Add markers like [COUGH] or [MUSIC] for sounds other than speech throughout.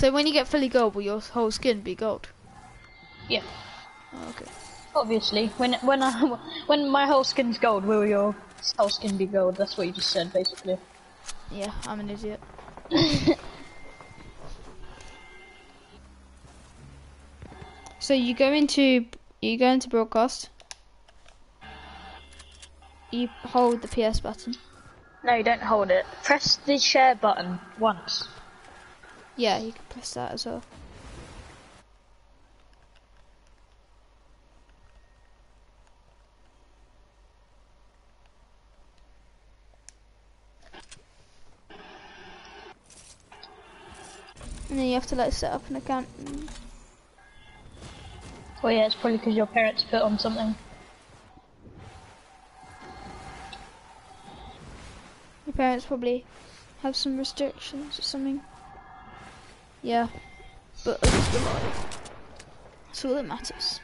So when you get fully gold, will your whole skin be gold? Yeah, Oh, okay. obviously. When when I [LAUGHS] when my whole skin's gold, will your whole skin be gold? That's what you just said, basically. Yeah, I'm an idiot. [LAUGHS] so you go into you go into broadcast. You hold the PS button. No, you don't hold it. Press the share button once. Yeah, you can press that as well. And then you have to like set up an account. Well, yeah, it's probably because your parents put on something. Your parents probably have some restrictions or something. Yeah, but at least we're live. That's all that matters.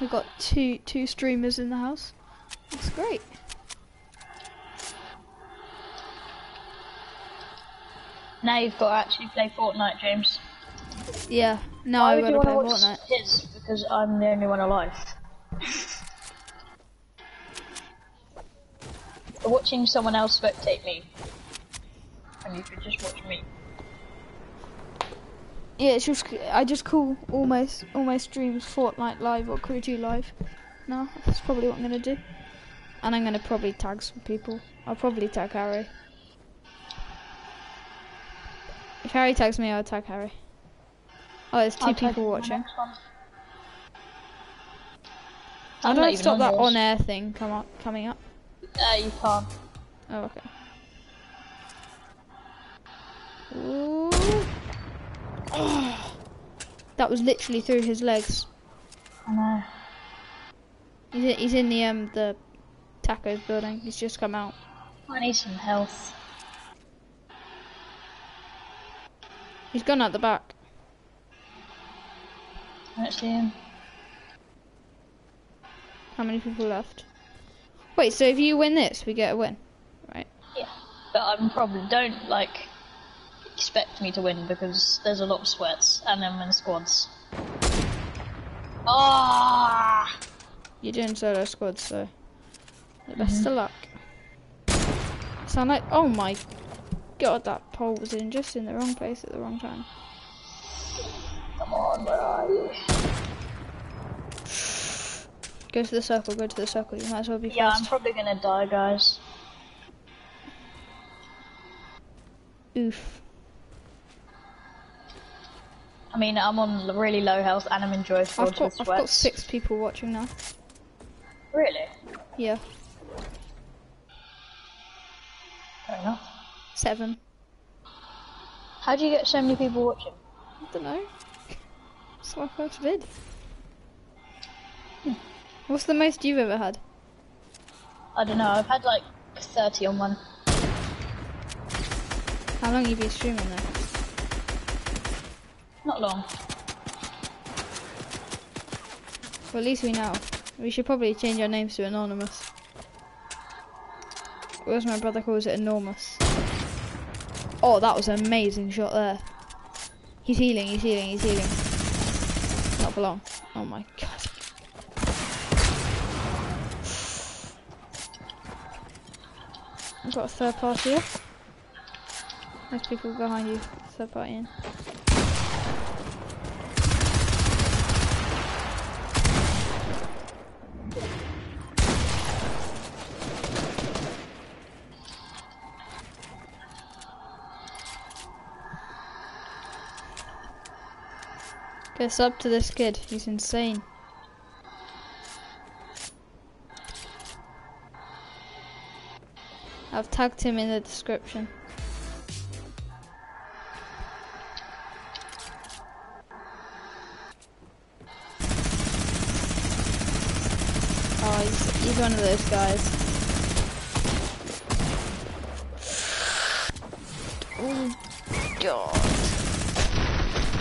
We've got two two streamers in the house. That's great. Now you've got to actually play Fortnite, James. Yeah, now Why I've would play watch Fortnite. his? Because I'm the only one alive. [LAUGHS] Watching someone else spectate me. And you could just watch me. Yeah, it's just I just call all my all my streams Fortnite live or Crew 2 live. No, that's probably what I'm gonna do. And I'm gonna probably tag some people. I'll probably tag Harry. If Harry tags me, I'll tag Harry. Oh, there's 2 I'll people you in the watching. next one. How I'm do not stop that on air thing come up coming up? Uh, you can't. Oh, okay. Ooh. That was literally through his legs. I know. He's in, he's in the um the tacos building. He's just come out. I need some health. He's gone out the back. I don't see him. How many people left? Wait, so if you win this, we get a win, right? Yeah. But I'm probably don't like expect me to win because there's a lot of sweats and I'm in squads. Ah! You're doing solo squad, so the best of luck. Sound like oh my god, that pole was in just in the wrong place at the wrong time. Come on, where are you? Go to the circle. Go to the circle. You might as well be Yeah, I'm probably gonna die, guys. Oof. I mean, I'm on really low health and I'm enjoying joy I've got I've got six people watching now. Really? Yeah, Fair enough. seven. How do you get so many people watching? I don't know. It's my first vid. What's the most you've ever had? I don't know, I've had like 30 on one. How long have you been streaming then? Not long. Well, at least we know. We should probably change our names to Anonymous. As my brother calls it, Enormous. Oh, that was an amazing shot there. He's healing, he's healing, he's healing. Not for long. Oh my god. I've got a third party here. There's people behind you. Third party in. Get up to this kid. He's insane. I've tagged him in the description. Oh, he's, he's one of those guys. Oh, God.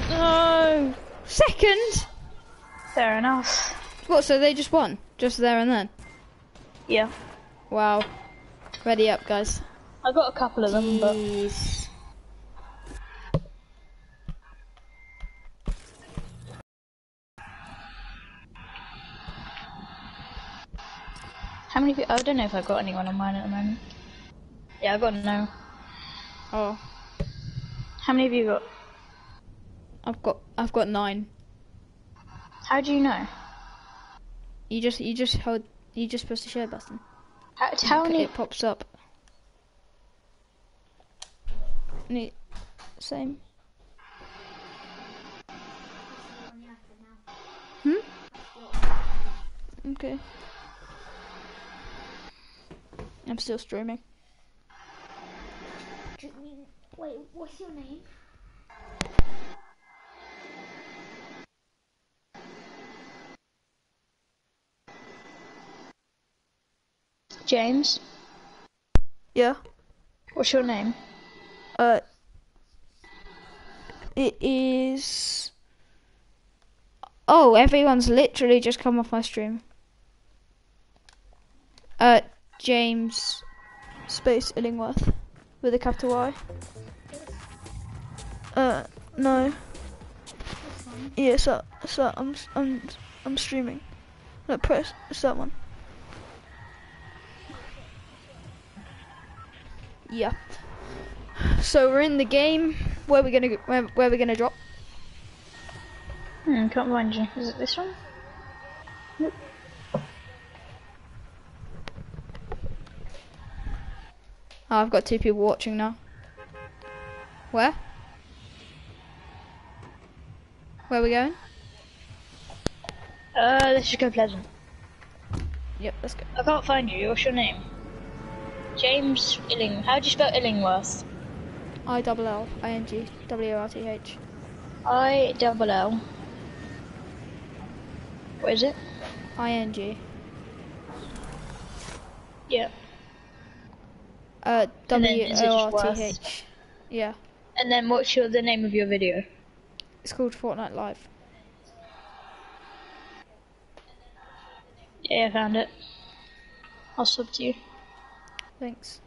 No! Second? Fair enough. What, so they just won? Just there and then? Yeah. Wow. Ready up, guys. I got a couple of them, but Jeez. how many? pe- I don't know if I've got anyone on mine at the moment. Yeah, I've got no. Oh, How many have you got? I've got I've got nine. How do you know? You just you just hold you just press the share button. How, how many? It pops up. Neat. Same. Hmm? Okay. I'm still streaming. Wait, what's your name? James. Yeah. What's your name? Uh. It is. Oh, everyone's literally just come off my stream. Uh, James Space Illingworth with a capital Y. Uh, no. Yeah, so, so I'm, I'm, I'm streaming. No, press, it's that one. Yeah. So we're in the game. Where we gonna go, where, where we gonna drop? Hmm, can't find you. Is it this one? Oh, I've got two people watching now. Where? Where are we going? Uh, let's just go Pleasant. Yep, let's go. I can't find you. What's your name? James Illing. How do you spell Illingworth? I double L I N G W O R T H. I double L. What is it? I N G. Yeah. Uh, W O R T H. Yeah, And then what's your the name of your video? it's called Fortnite Live. Yeah, I found it. I'll sub to you. Thanks.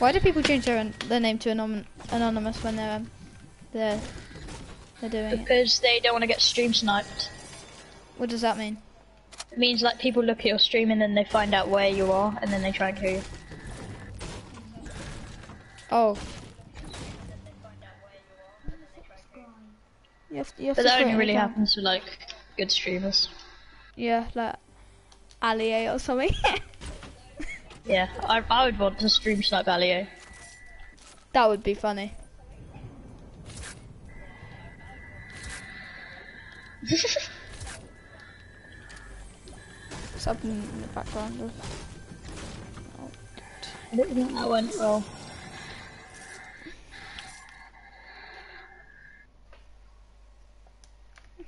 Why do people change their their name to anom- anonymous when they're um, they're they're doing it? Because they don't want to get stream sniped. What does that mean? It means like people look at your stream and then they find out where you are and then they try and kill you. Oh. You have, you have But to that only really happens to like good streamers. Yeah, like Ali or something. [LAUGHS] Yeah, I, I would want to stream snipe Ali-A. that would be funny. [LAUGHS] Something in the background. Oh, of, I don't think that went well.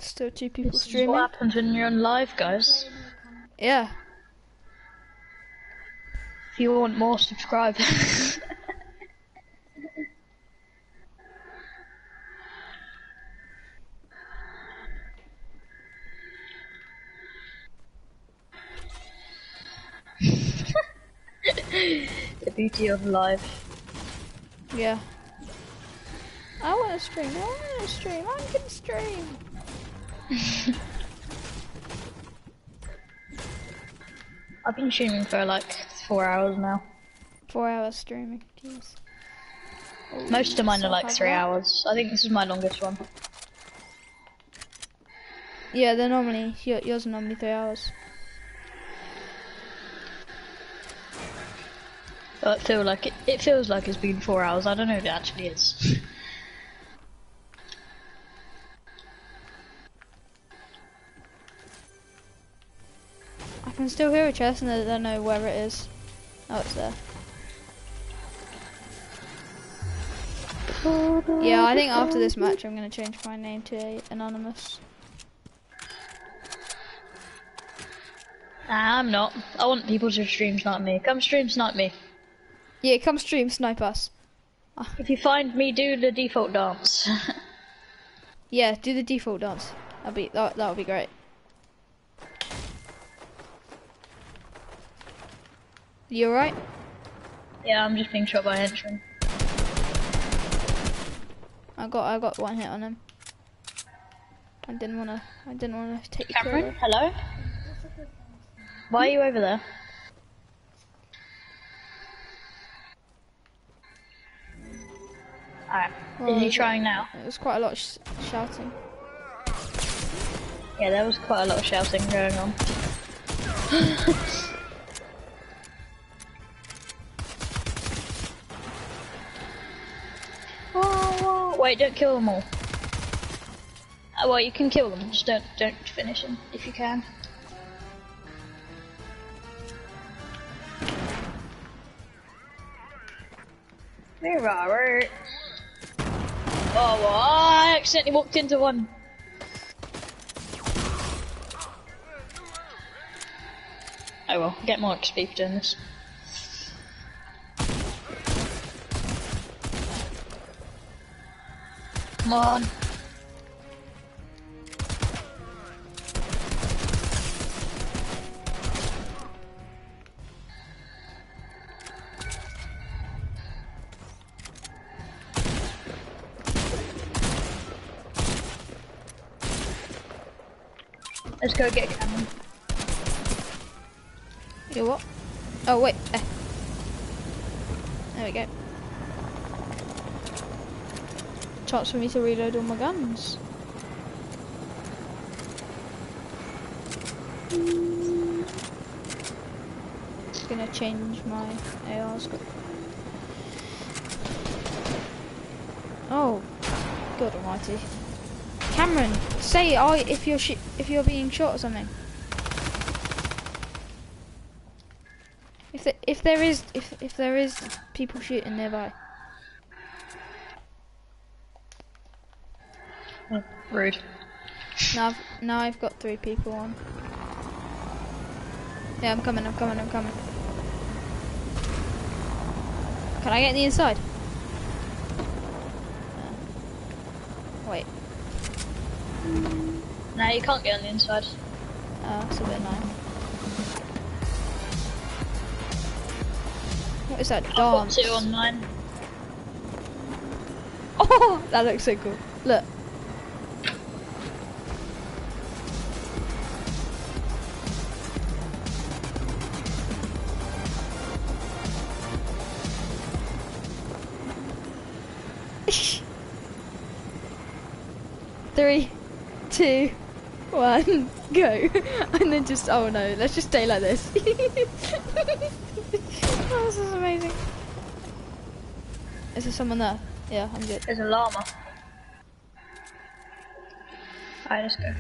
Still two people This is streaming. what happens when you're on live, guys. Yeah. If you want more, subscribe. [LAUGHS] the beauty of live. Yeah. I want to stream. I want to stream. I can stream. [LAUGHS] I've been streaming for like four hours now. Four hours streaming. Jeez. Oh, Most of mine are like three hours. I think this is my longest one. Yeah, they're normally your- yours are normally three hours. But I feel like it, it feels like it's been four hours. I don't know if it actually is. [LAUGHS] can still hear a chest and I don't know where it is. Oh, it's there. Yeah, I think after this match I'm gonna change my name to anonymous. Nah, I'm not. I want people to stream snipe me. Come stream snipe me. Yeah, come stream, snipe us. If you find me, do the default dance. [LAUGHS] Yeah, do the default dance. That'll be that that'll be great. You alright? Yeah, I'm just being shot by a. I got I got one hit on him. I didn't wanna I didn't wanna take. Cameron, hello? Why are you over there? Alright, Well, is he trying now? It was quite a lot of sh shouting. Yeah, there was quite a lot of shouting going on. [LAUGHS] Wait, don't kill them all. Uh, well, you can kill them, just don't don't finish them if you can. Hey, Robert. Oh, well, I accidentally walked into one. Oh well, get more XP for doing this. Come on. Let's go get a cannon. You what? Oh wait. Eh. There we go. Chance for me to reload all my guns. Gonna change my AR scope. Oh, God Almighty! Cameron, say I if you're if you're being shot or something. If there, if there is if if there is people shooting nearby. Rude. Now I've now I've got three people on. Yeah, I'm coming, I'm coming, I'm coming. Can I get in the inside? Uh, wait. No, you can't get on the inside. Oh, that's a bit annoying. What is that I've got two on mine. [LAUGHS] Oh, that looks so cool. Look. Two, one, [LAUGHS] go. And then just, oh no, let's just stay like this. [LAUGHS] oh, this is amazing. Is there someone there? Yeah, I'm good. There's a llama. Alright, let's go.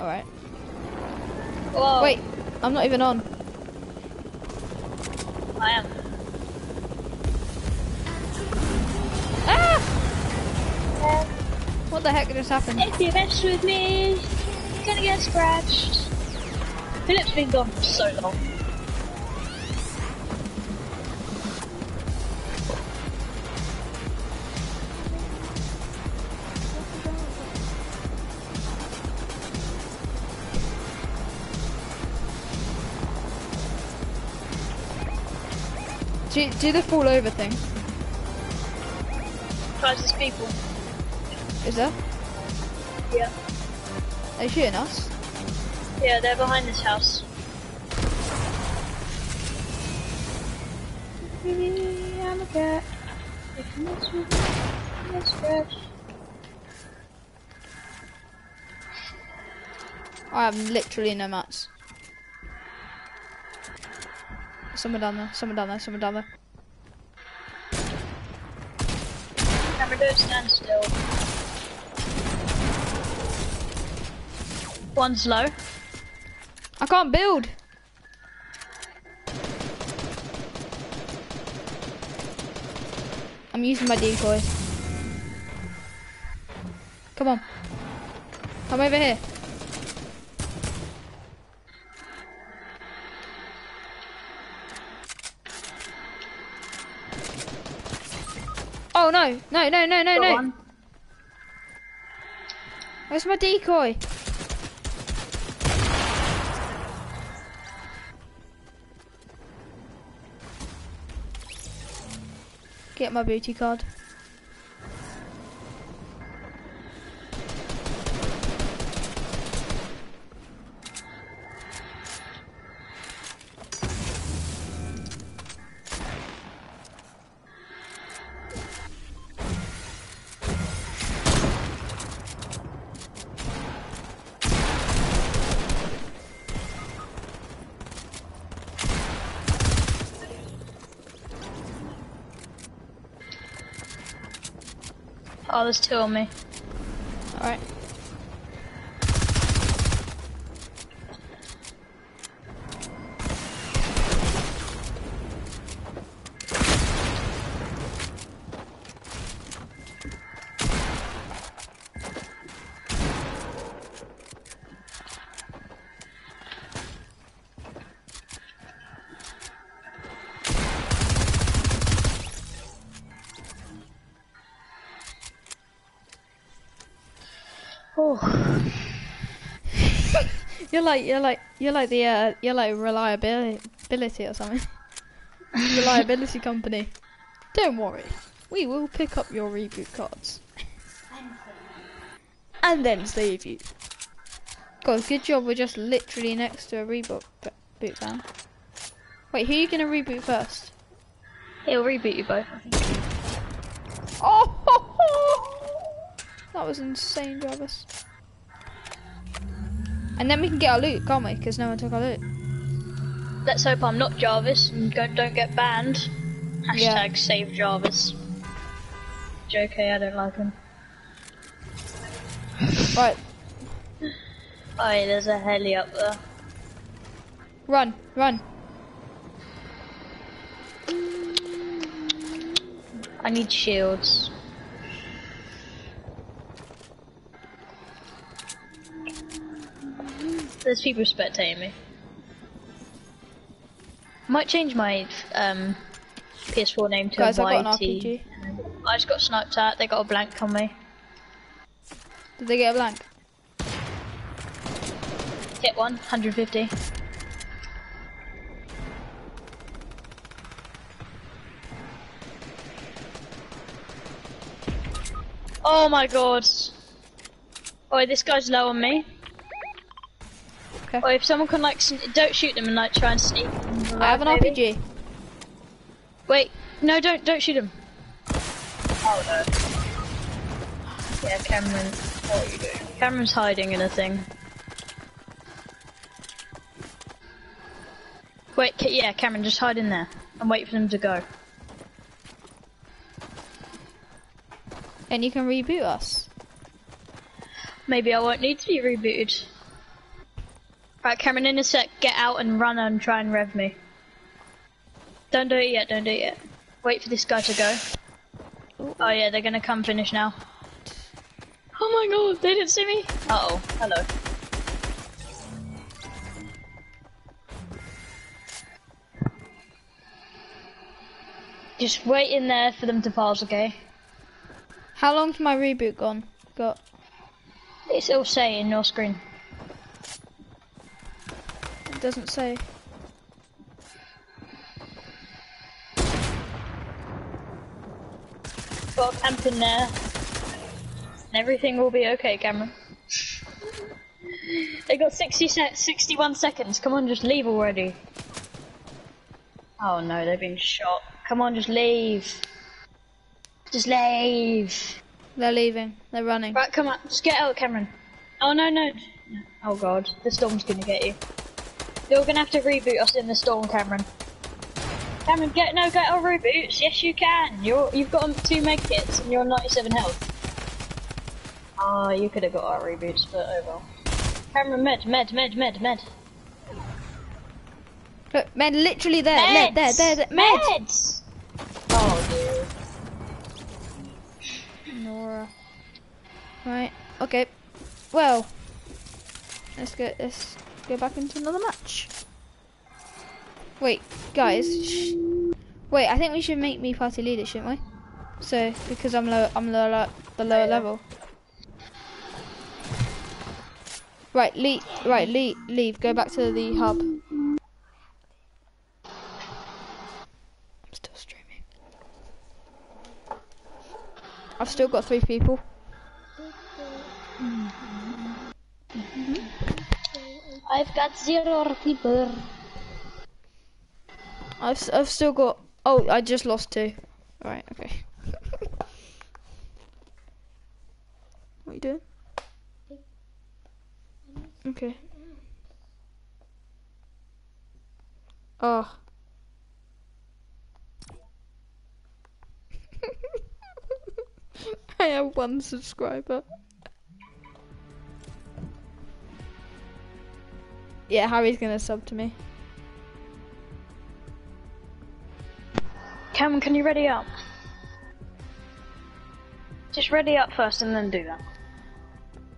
Alright. Wait, I'm not even on. I am. Just happened? If you mess with me, you're gonna get scratched. Philip's been gone for so long. Do, do the fall over thing. There's people. Is there? Yeah. Are they shooting us? Yeah, they're behind this house. I'm a cat. If you mess with me, you get scratched. I have literally no mats. Someone down there, someone down there, someone down there. Camera, don't stand still. One's low. I can't build! I'm using my decoy. Come on. Come over here. Oh no, no, no, no, no, Got no. one. Where's my decoy? Get my booty card. There's two on me. Alright. Like you're like you're like the uh, you're like reliability or something. [LAUGHS] reliability company. Don't worry, we will pick up your reboot cards and then save you. God, good job. We're just literally next to a reboot boot van. Wait, who are you gonna reboot first? he'll reboot you both. Oh, that was insane, Jarvis. And then we can get our loot, can't we? Because no one took our loot. Let's hope I'm not Jarvis and go, don't get banned. Hashtag Yeah. save Jarvis. JK, I don't like him. Right, Oh, there's a heli up there. run, run. I need shields. There's people spectating me. Might change my um, PS4 name to Guys, YT. I got an RPG. I just got sniped at. They got a blank on me. Did they get a blank? Hit one, 150. Oh my god. Oh, this guy's low on me. Okay. Oh, if someone can like, sn- don't shoot them and like try and sneak. them I have an maybe. RPG. Wait, no, don't, don't shoot him. Oh no. Yeah, Cameron. What are you doing? Cameron's hiding in a thing. Wait, ca- yeah, Cameron, just hide in there and wait for them to go. And you can reboot us. Maybe I won't need to be rebooted. Right, Cameron, in a sec, get out and run and try and rev me. Don't do it yet, don't do it yet. Wait for this guy to go. Oh yeah, they're gonna come finish now. Oh my god, they didn't see me? Uh oh, hello. Just wait in there for them to pass, okay? How long's my reboot gone? Got It's all say in your screen. Doesn't say. Got a camp in there. And everything will be okay, Cameron. they got 60 se 61 seconds. Come on, just leave already. Oh no, they've been shot. Come on, just leave. Just leave. They're leaving. They're running. Right, come on. Just get out, Cameron. Oh no, no. Oh god, the storm's gonna get you. You're gonna have to reboot us in the storm, Cameron. Cameron, get no, get our reboots. Yes, you can. You're you've got two med kits and you're 97 health. Ah, you could have got our reboots, but oh well. Cameron, med, med, med, med, med. Look, men, literally there. There, there, there, there. Med. Meds. Oh dear. Nora. Right. Okay. Well, let's go. Let's go back into another match. Wait, guys. Wait, I think we should make me party leader, shouldn't we? So because I'm low, I'm low, lo- the lower level. Right, leave. Right, leave. Leave. Go back to the hub. I'm still streaming. I've still got three people. Mm-hmm. Mm-hmm. I've got zero people. I've I've still got. Oh, I just lost two. All right. Okay. [LAUGHS] what are you doing? Okay. Oh. [LAUGHS] I have one subscriber. Yeah, Harry's gonna sub to me. Cameron, can you ready up? Just ready up first and then do that.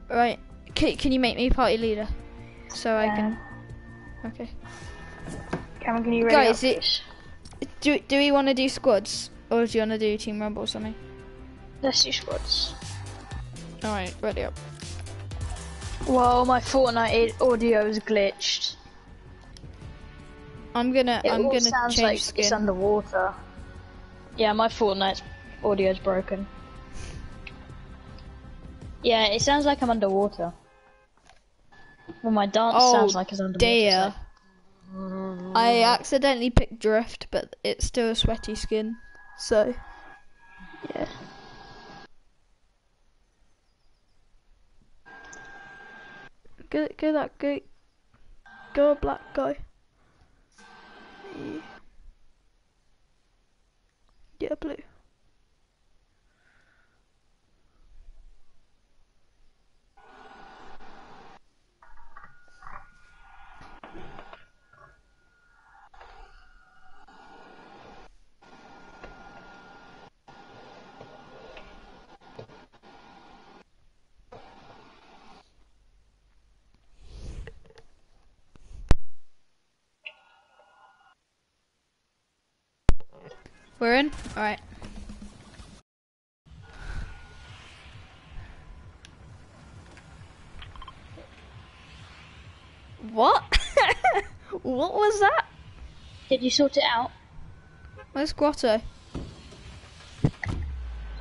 Right. Can, can you make me party leader? So I can. Okay. Cameron, can you ready Guys, up? it-? Do do we want to do squads or do you want to do team rumble or something? Let's do squads. All right, ready up. Whoa, my Fortnite audio is glitched. I'm gonna It I'm all gonna sounds change like skin. it's underwater. Yeah, my Fortnite audio is broken. Yeah, it sounds like I'm underwater. Well, my dance Oh, sounds like it's underwater. dear. so- I accidentally picked drift, but it's still a sweaty skin. So Yeah. Go go that go go black guy. Yeah. Blue. We're in. All right. What? [LAUGHS] what was that? Did you sort it out? Where's Grotto?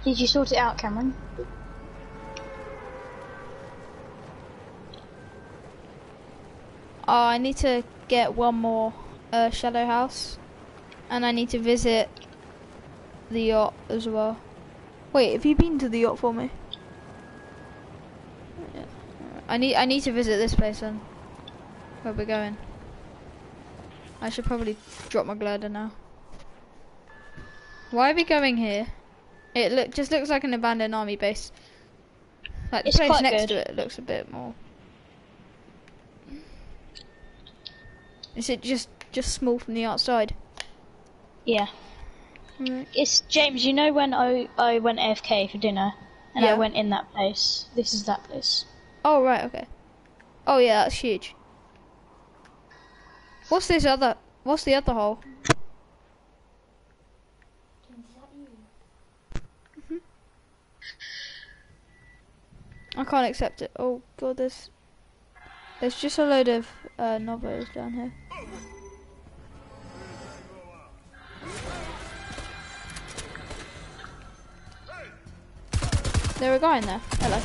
Did you sort it out, Cameron? Oh, I need to get one more uh, Shadow House, and I need to visit the yacht as well. Wait, have you been to the yacht for me? Yeah. I need I need to visit this place then. Where we're going? I should probably drop my glider now. Why are we going here? It look just looks like an abandoned army base. Like the It's place next good. to it looks a bit more. Is it just just small from the outside? Yeah. Right. It's James. You know when I I went AFK for dinner, and Yeah. I went in that place. This is that place. Oh right, okay. Oh yeah, that's huge. What's this other? What's the other hole? I can't accept it. Oh god, there's there's just a load of uh, novels down here. There a guy in there. Hello.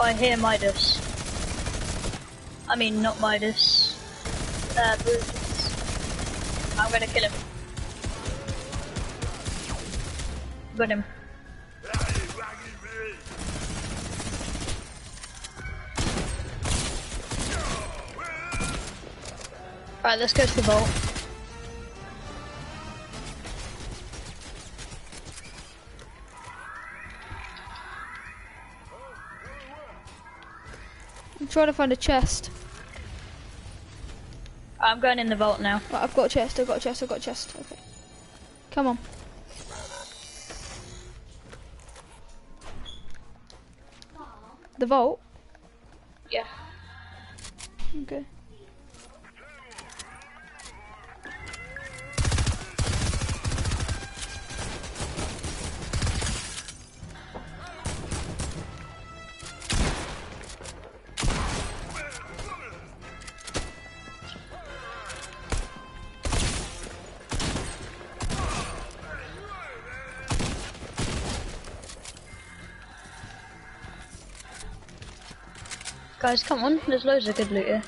I hear Midas. I mean, not Midas. Uh. I'm gonna kill him. Got him. Alright, let's go to the vault. I'm trying to find a chest. I'm going in the vault now. Right, I've got a chest, I've got a chest, I've got a chest. Okay. Come on. The vault? Yeah. Okay. Guys, come on. There's loads of good loot here.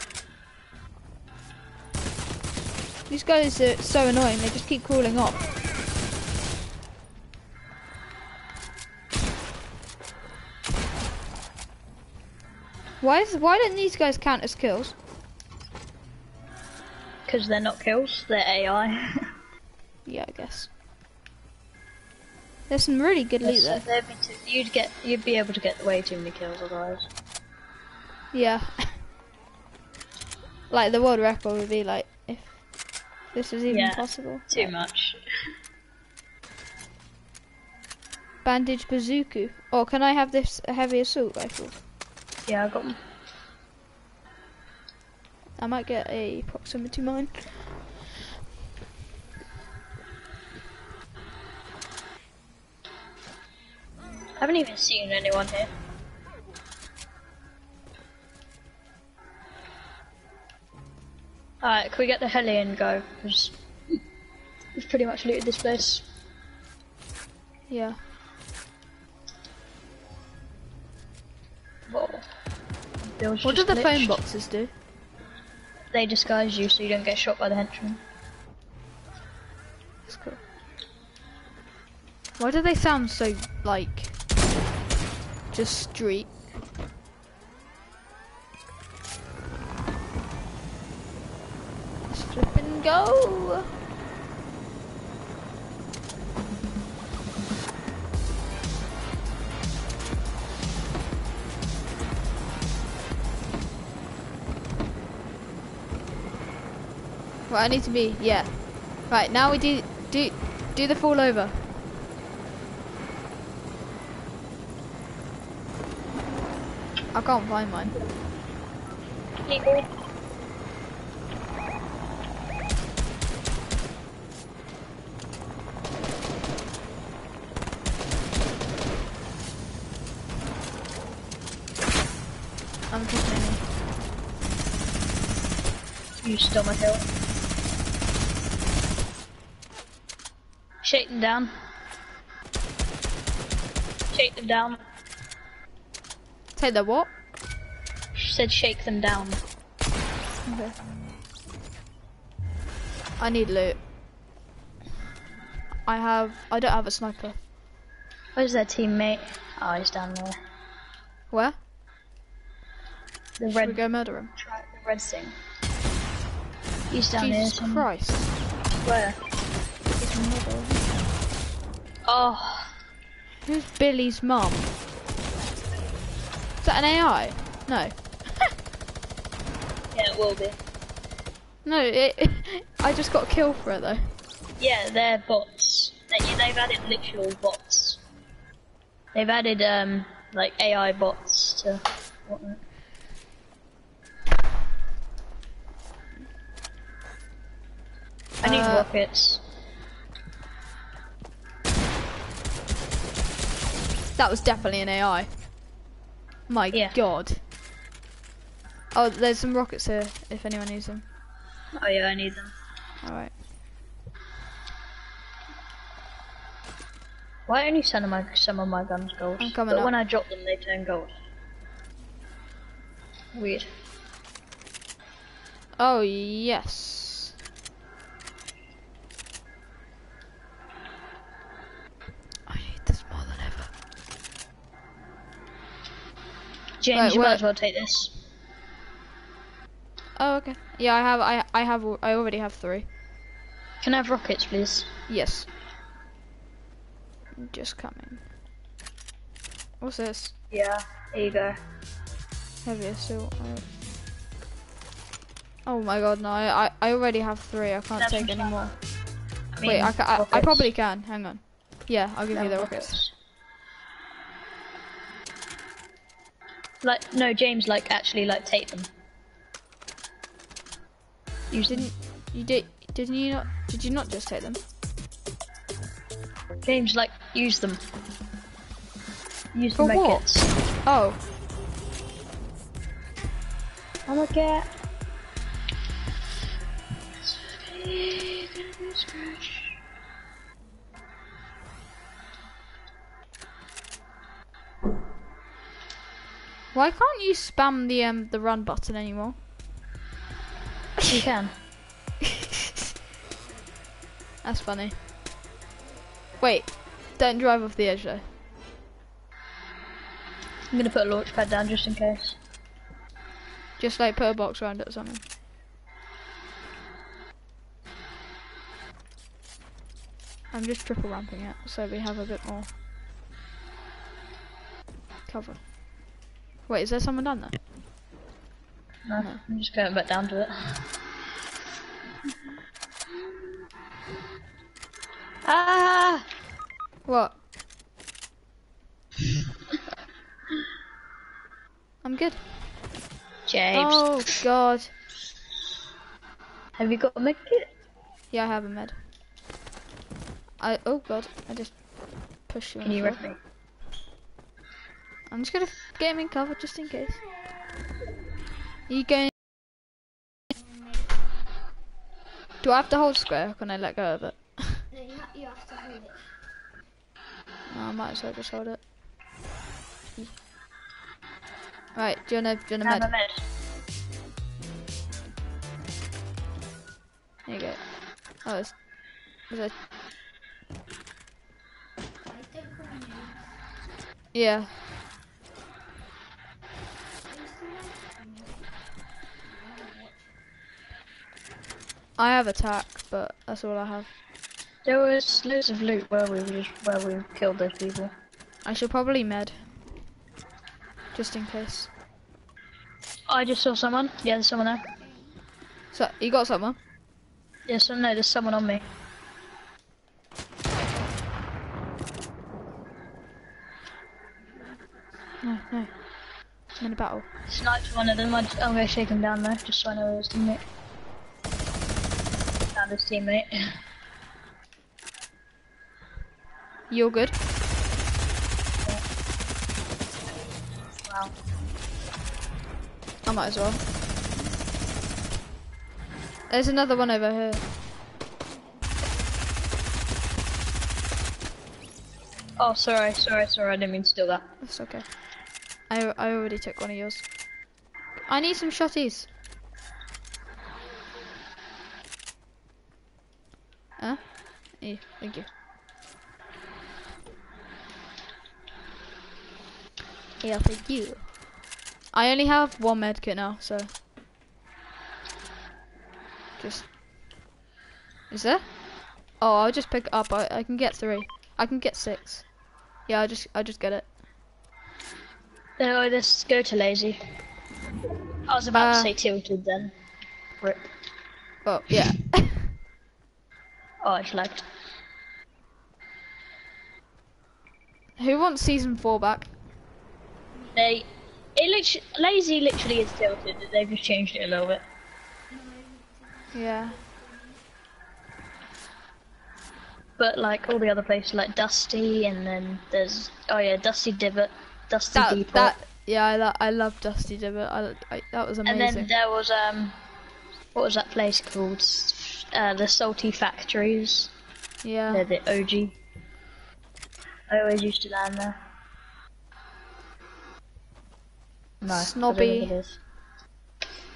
These guys are so annoying. They just keep crawling up. Why is why don't these guys count as kills? Because they're not kills, they're AI. [LAUGHS] Yeah, I guess. There's some really good loot there. There'd be too- you'd get, you'd be able to get way too many kills otherwise. Yeah. [LAUGHS] like the world record would be like if this was even Yeah. possible. Too Like, much. Bandage bazooka. Or can I have this heavy assault rifle? Yeah, I got them. I might get a proximity mine. I haven't even seen anyone here. Alright, can we get the heli and go? Because we've pretty much looted this place. Yeah. Whoa. What do the phone boxes do? They disguise you so you don't get shot by the henchmen. That's cool. Why do they sound so like just street? Let's flip and go. Right, I need to be yeah. Right, now we do do do the fall over. I can't find mine. People. I'm taking any. You stole my kill. Shake them down. Shake them down. Take the what? She said shake them down. Okay. I need loot. I have. I don't have a sniper. Where's their teammate? Oh, he's down there. Where? The Should red, we go murder him? Try the red thing. He's down there. Jesus somewhere. Christ! Where? We can murder him. Oh, Who's Billy's mum? Is that an AI? No. [LAUGHS] yeah, it will be. No, it. [LAUGHS] I just got a kill for it though. Yeah, they're bots. They, they've added literal bots. They've added um like AI bots to whatnot. I need Uh, rockets. That was definitely an AI. My Yeah. god. Oh, there's some rockets here if anyone needs them. Oh yeah, I need them. Alright. Why only some of my some of my guns gold? I'm coming but up. when I drop them, they turn gold. Weird. Oh, yes. I need this more than ever. James, you might as well take this. Oh, okay. Yeah, I have, I, I have, I already have three. Can I have rockets, please? Yes. Just coming. What's this? Yeah. There you go. Heavy assault. Oh. Oh my god, no, I, I, I already have three. I can't That's take any more. I mean, Wait, I, I, I probably can. Hang on. Yeah, I'll give No, you the rockets. Like, no, James, like, actually, like, take them. You. Didn't you did? Didn't you not? Did you not just take them? James, like, use them. Use For the what? Oh, I'm a cat. Why can't you spam the um the run button anymore? You can. [LAUGHS] That's funny. Wait, don't drive off the edge though. I'm gonna put a launch pad down just in case. Just like put a box around it or something. I'm just triple ramping it so we have a bit more cover. Wait, is there someone down there? No, No. I'm just going back down to it. ah! What? I'm good. James, Oh god. have you got a med kit? Yeah, I have a med. I oh god, I just pushed you. Can the you rep me? I'm just gonna get him in cover just in case. Are you going? Do I have to hold square? Or can I let go of it? No, you, ha- you have to hold it. No, I might as well just hold it. Right, do you wanna, do you wanna Have a med? med. There you go. Oh, it's, is it? I don't call me. Yeah. I have attack, but that's all I have. There was loads of loot where we just where we killed those people. I should probably med. Just in case. I just saw someone. Yeah, there's someone there. So, you got someone? Yeah, so no, there's someone on me. No, no. I'm in a battle. Sniped one of them. I'm gonna shake him down though, just so I know his teammate. Found his teammate. You're good? wow. I might as well. There's another one over here. Oh, sorry, sorry, sorry. I didn't mean to steal that. That's okay. I I already took one of yours. I need some shotties. Huh? Yeah, thank you. Yeah, thank you. I only have one medkit now, so just is there? Oh, I'll just pick it up. I I can get three. I can get six. Yeah, I just I just get it. No, let's go to lazy. I was about Uh, to say tilted then. Rip. Well, yeah. [LAUGHS] Oh, it's lagged. Who wants season four back? They, it lit- lazy literally is tilted. They've just changed it a little bit. Yeah. But like all the other places, like Dusty, and then there's oh yeah, Dusty Divot, Dusty That Depot, that yeah, I lo- I love Dusty Divot. I, I that was amazing. and then there was um, what was that place called? Uh, the Salty Factories. yeah. They're the OG. I always used to land there. No, I don't know Snobby. is.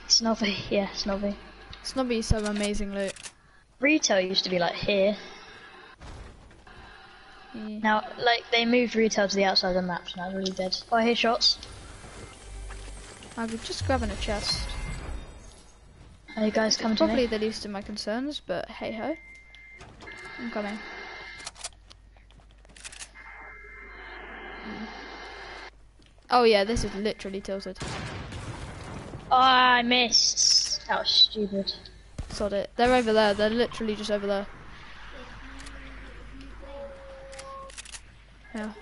Snobby, [LAUGHS] yeah, Snobby. Snobby's some amazing loot. Retail used to be like here. Yeah. Now, like, they moved retail to the outside of the map, so now it's really dead. Oh, I hear shots. I was just grabbing a chest. Are you guys coming to Probably me? the least of my concerns, but hey ho. I'm coming. Oh yeah, this is literally tilted. Oh, I missed. That was stupid. Sod it. They're over there. They're literally just over there. Yeah.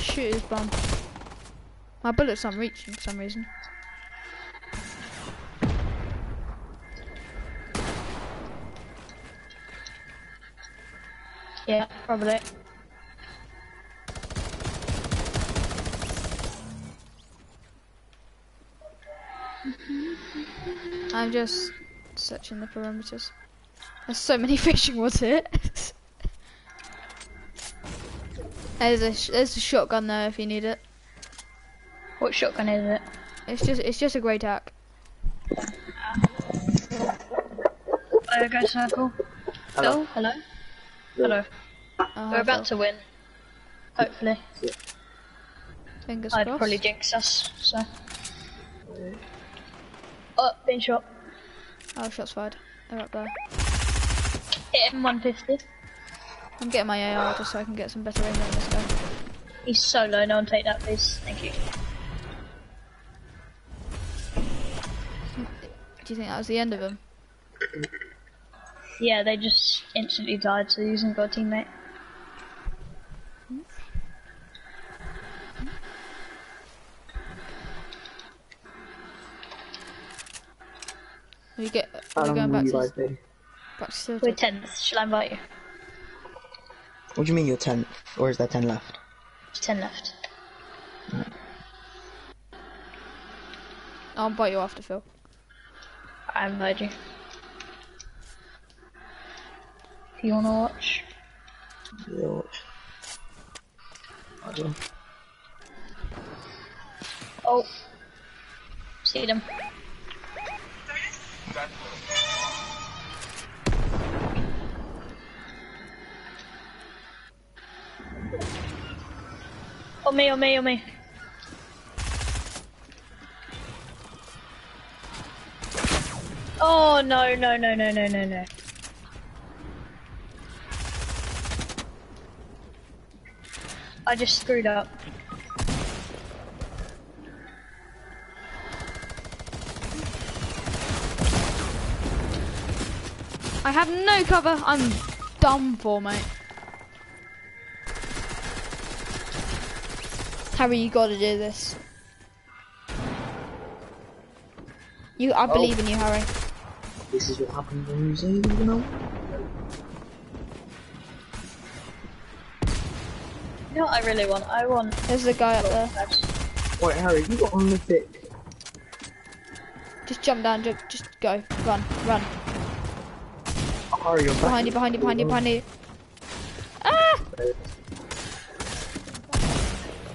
Shoot his bum. My bullets aren't reaching for some reason. Yeah, probably. [LAUGHS] I'm just searching the perimeters. There's so many [LAUGHS] fishing rods here. There's a sh- there's a shotgun there if you need it. What shotgun is it? It's just it's just a grey tack. Uh, go circle. Hello. Phil, hello. Hello. Oh, We're about to win. Hopefully. Fingers I'd crossed. probably jinx us, so. Oh, been shot. Oh, shots fired. They're up there. Hit him 150. I'm getting my AR just so I can get some better aim on this guy. He's so low, no one take that please. Thank you. Do you think that was the end of him? Yeah, they just instantly died, so he hasn't got a teammate. We get How we're long going back to guys be? back to We're 10th, shall I invite you? What do you mean you're tenth? Or is there 10 left? There's 10 left. I'll bite you after Phil. I invite you. If you wanna watch. Yeah, watch. I will. Oh. See them. On me, on me, on me. Oh no, no, no, no, no, no, no. I just screwed up. I have no cover. I'm done for, mate. Harry, you gotta do this. You, I oh. believe in you, Harry. This is what happens when you say you know. You know what I really want? I want. There's a guy up there. Wait, Harry, you got on the thick. Just jump down. Jump, just go. Run. Run. Oh, Harry, you're. Behind you. Behind you. Behind you. Behind you. Ah!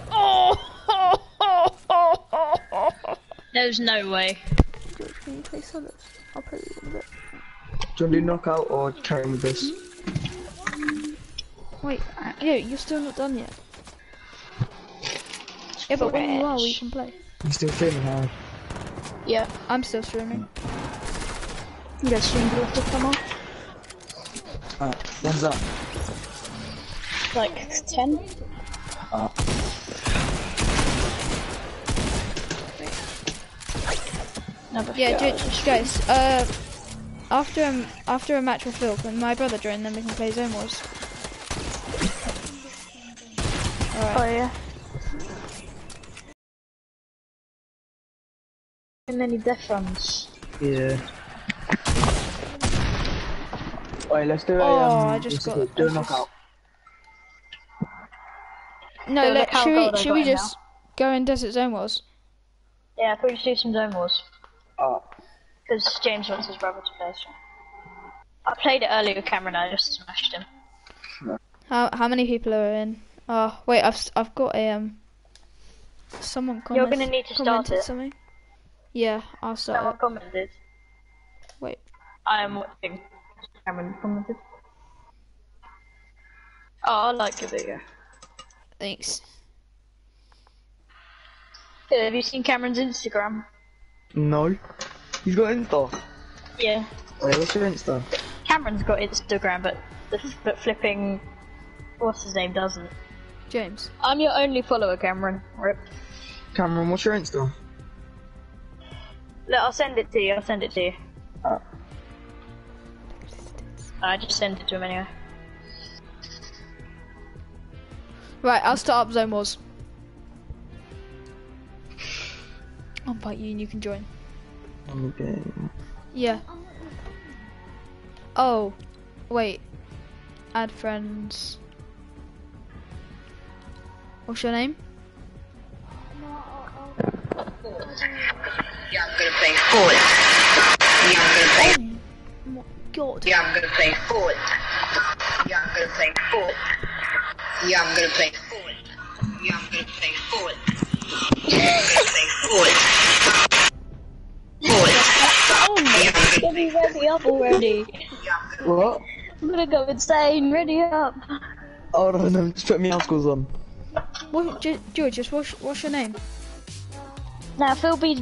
Oh! [LAUGHS] There's no way. Can you play solos? I'll play you in a bit. Do you want to do knockout or carry with this? Wait, yo, you're still not done yet. Yeah, but when you are, we can play. You're still streaming, Harry? Yeah. I'm still streaming. You guys stream will have to come on. Alright, when's that? Like 10? Uh, Another Yeah, few ju- hours. guys. Uh, after um, after a match with Phil, can my brother join? Then we can play Zone Wars. Oh yeah. And many death runs. yeah. Wait, let's do a, Oh, um, I just got- it? Do a I just- knockout. No, So let, look how should we should we in just go in Desert Zone Wars? Yeah, I thought we should do some zone wars. Oh, Because James wants his brother to play, so. I played it earlier with Cameron, I just smashed him. How how many people are in? Oh wait, I've s- I've got a um. Someone You're gonna need to start commented it. something. Yeah, I'll start Someone it. commented. Wait. I am watching. Cameron commented. Oh, I like your video. Thanks. Yeah, have you seen Cameron's Instagram? no. He's got Insta. Yeah. Wait, what's your Insta? Cameron's got Instagram, but the, but flipping, what's his name doesn't. James. I'm your only follower, Cameron. Rip. Cameron, what's your Insta? Look, I'll send it to you. I'll send it to you. Uh, I just sent it to him anyway. Right, I'll start up Zone Wars. I'll invite you and you can join. on the game. Yeah. Oh, wait. Add friends. What's your name? Yeah, I'm gonna play Ford. Yeah, I'm gonna play. Oh, God. Yeah, I'm gonna play Ford. Yeah, I'm gonna play Ford. Yeah, I'm gonna play Ford. Yeah, I'm gonna play forward. Yeah, I'm gonna play forward. Forward. Oh my god, be ready up already. What? I'm gonna go insane, ready up. Hold on, I'm just putting my schools on. What, Ge- George, just what's, what's your name? Now Phil be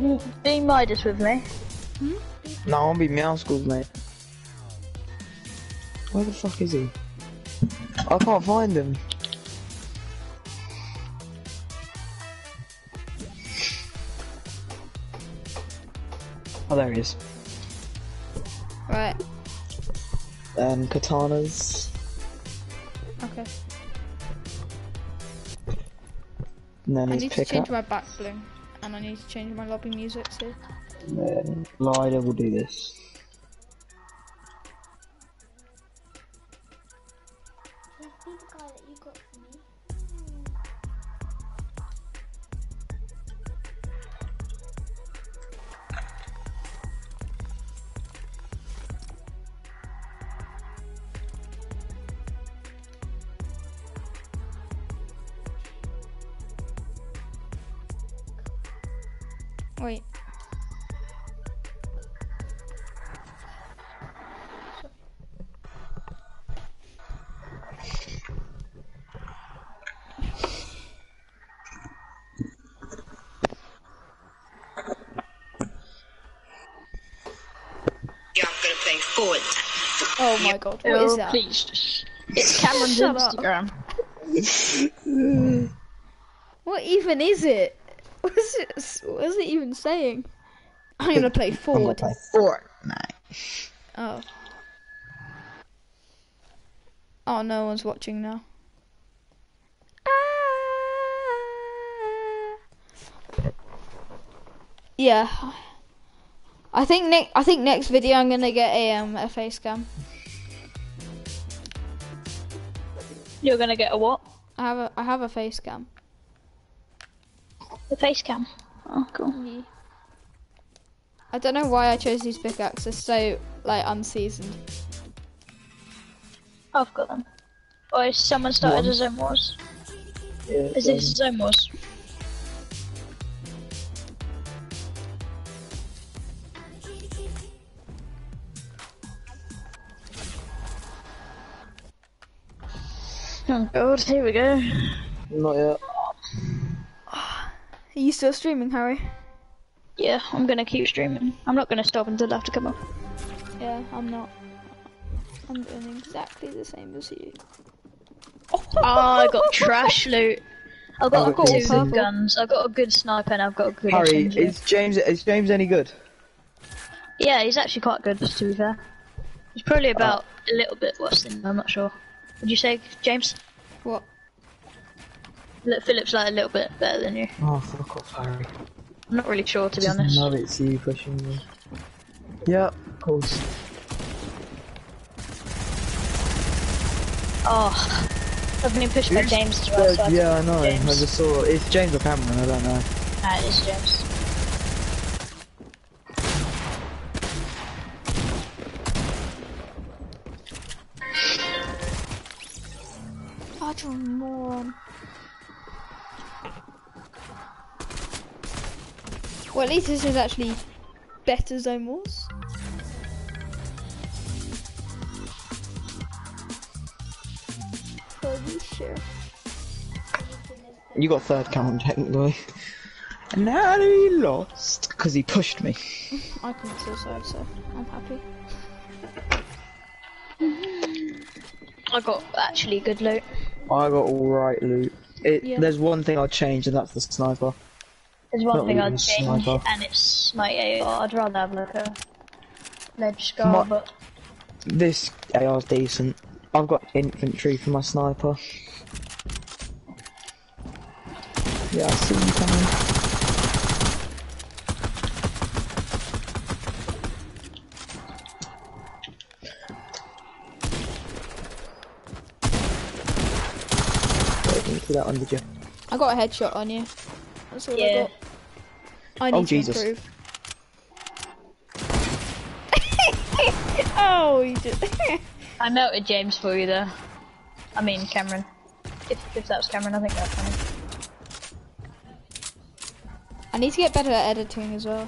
doing Midas with me. No, I want to be Meowscles, mate. Where the fuck is he? I can't find him. Oh, there he is. Right. Um, katanas. Okay. I need to change my back bling, and I need to change my lobby music too. And then glider will do this. My god, what Phil, is that? please just. It's [LAUGHS] Cameron's Instagram. What even is it? [LAUGHS] What's it, what's it even saying? I'm gonna play I'm gonna play Fortnite. Oh. Oh, no one's watching now. Ah. Yeah. I think next. I think next video I'm gonna get a um a face You're gonna get a what? I have a I have a face cam. The face cam. Oh, cool. Yeah. I don't know why I chose these pickaxes so like unseasoned. I've got them. Or is someone started One. a Zone Wars? Yeah, Is this um, Zone Wars? Oh god, here we go. Not yet. Are you still streaming, Harry? Yeah, I'm gonna keep streaming. I'm not gonna stop until I have to come off. Yeah, I'm not. I'm doing exactly the same as you. Oh, I got [LAUGHS] trash loot. I've got, I've I've got got two good guns. I've got a good sniper and I've got a good Harry, SMG. is James is James any good? Yeah, he's actually quite good to be fair. He's probably oh. about a little bit worse than I'm not sure. Would you say, James? What? Look, Philip's like a little bit better than you. Oh, fuck off, Harry. I'm not really sure to be Just honest. know it's you pushing me. Yeah, of course. Oh, I've been pushed by James as well. So I yeah, I think know. I just saw it's James or Cameron. I don't know. Ah, it is James. Such a moron. Well, at least this is actually better Zone Wars. Holy shit. You got third count technically. And now he lost because he pushed me. I commit suicide, so I'm happy. I got actually good loot. I got all right loot. It, Yeah. There's one thing I'd change, and that's the sniper. There's one Not thing I'd change, sniper. and it's my AR. I'd rather have like a ledge scar, My- but This AR's decent. I've got infantry for my sniper. Yeah, I see you coming. That one, did you? I got a headshot on you. That's all I Yeah. got. I need Oh, to Jesus. improve. [LAUGHS] oh, you just. [LAUGHS] I melted James for you there. I mean Cameron. If if that was Cameron, I think that's funny. I need to get better at editing as well.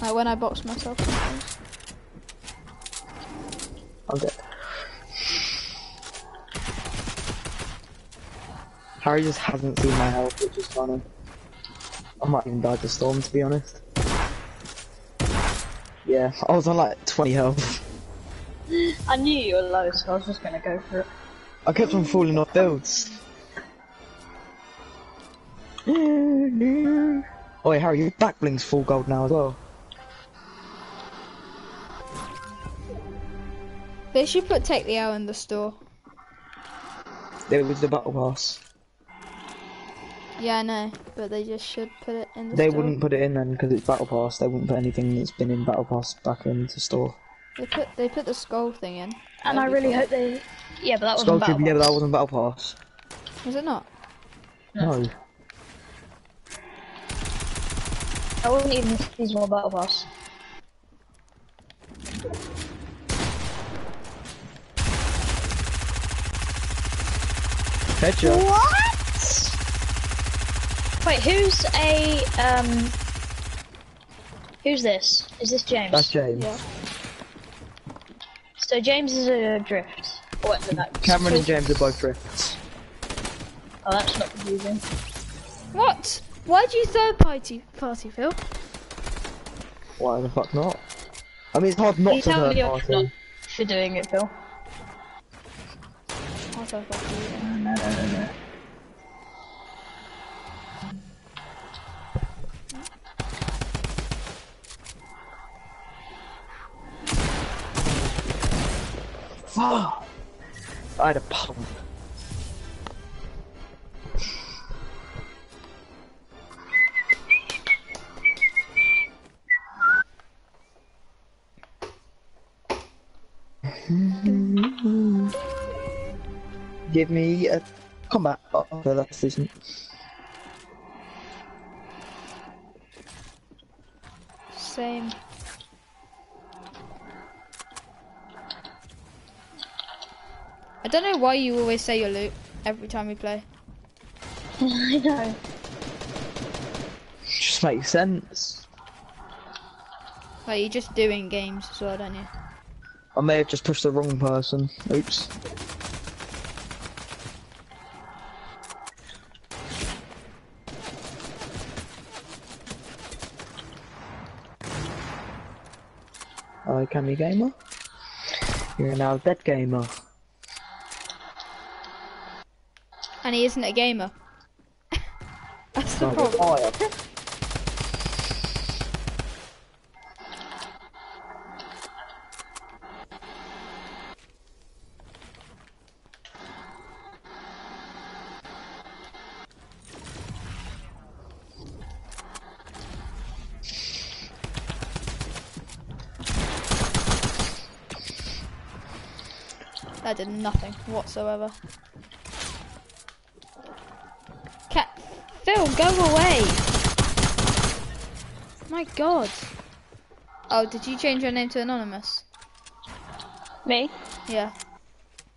Like when I box myself. Sometimes. I'll get. Harry just hasn't seen my health, which is funny. I might even die to storm, to be honest. Yeah, I was on like 20 health. I knew you were low, so I was just gonna go for it. I kept on falling off builds. Oh wait, Harry, your back blink's full gold now as well. They should put Take the L in the store. There was the battle pass. Yeah, I know, but they just should put it in the They store. wouldn't put it in then because it's battle pass. They wouldn't put anything that's been in battle pass back into store. They put they put the skull thing in. And I That'd be really cool. hope they. Yeah, but that Skull wasn't Cube, battle yeah, but that Pass. wasn't battle pass. Was it not? No. I wasn't even seasonal battle pass. Headshot. What? Wait, who's a um? Who's this? Is this James? That's James. Yeah. So James is a drift. Or what's that? Cameron and James are both drifts. Oh, that's not confusing. What? Why do you third party party Phil? Why the fuck not? I mean, it's hard not you to tell third me you're party. not for doing it, Phil. I'll third party you. No, no, no, no. Fuck! I had a pump. Give me a combat. Oh, okay, that's decent. Same. Don't know why you always say your loot every time we play. [LAUGHS] I know. Just makes sense. Like you're just doing games as well, don't you? I may have just pushed the wrong person. Oops. Hello, Cammy Gamer. You're now a dead gamer. And he isn't a gamer. [LAUGHS] That's the oh, problem. fire. That did nothing whatsoever. Cat, Phil, go away! My God. Oh, did you change your name to anonymous? Me? Yeah.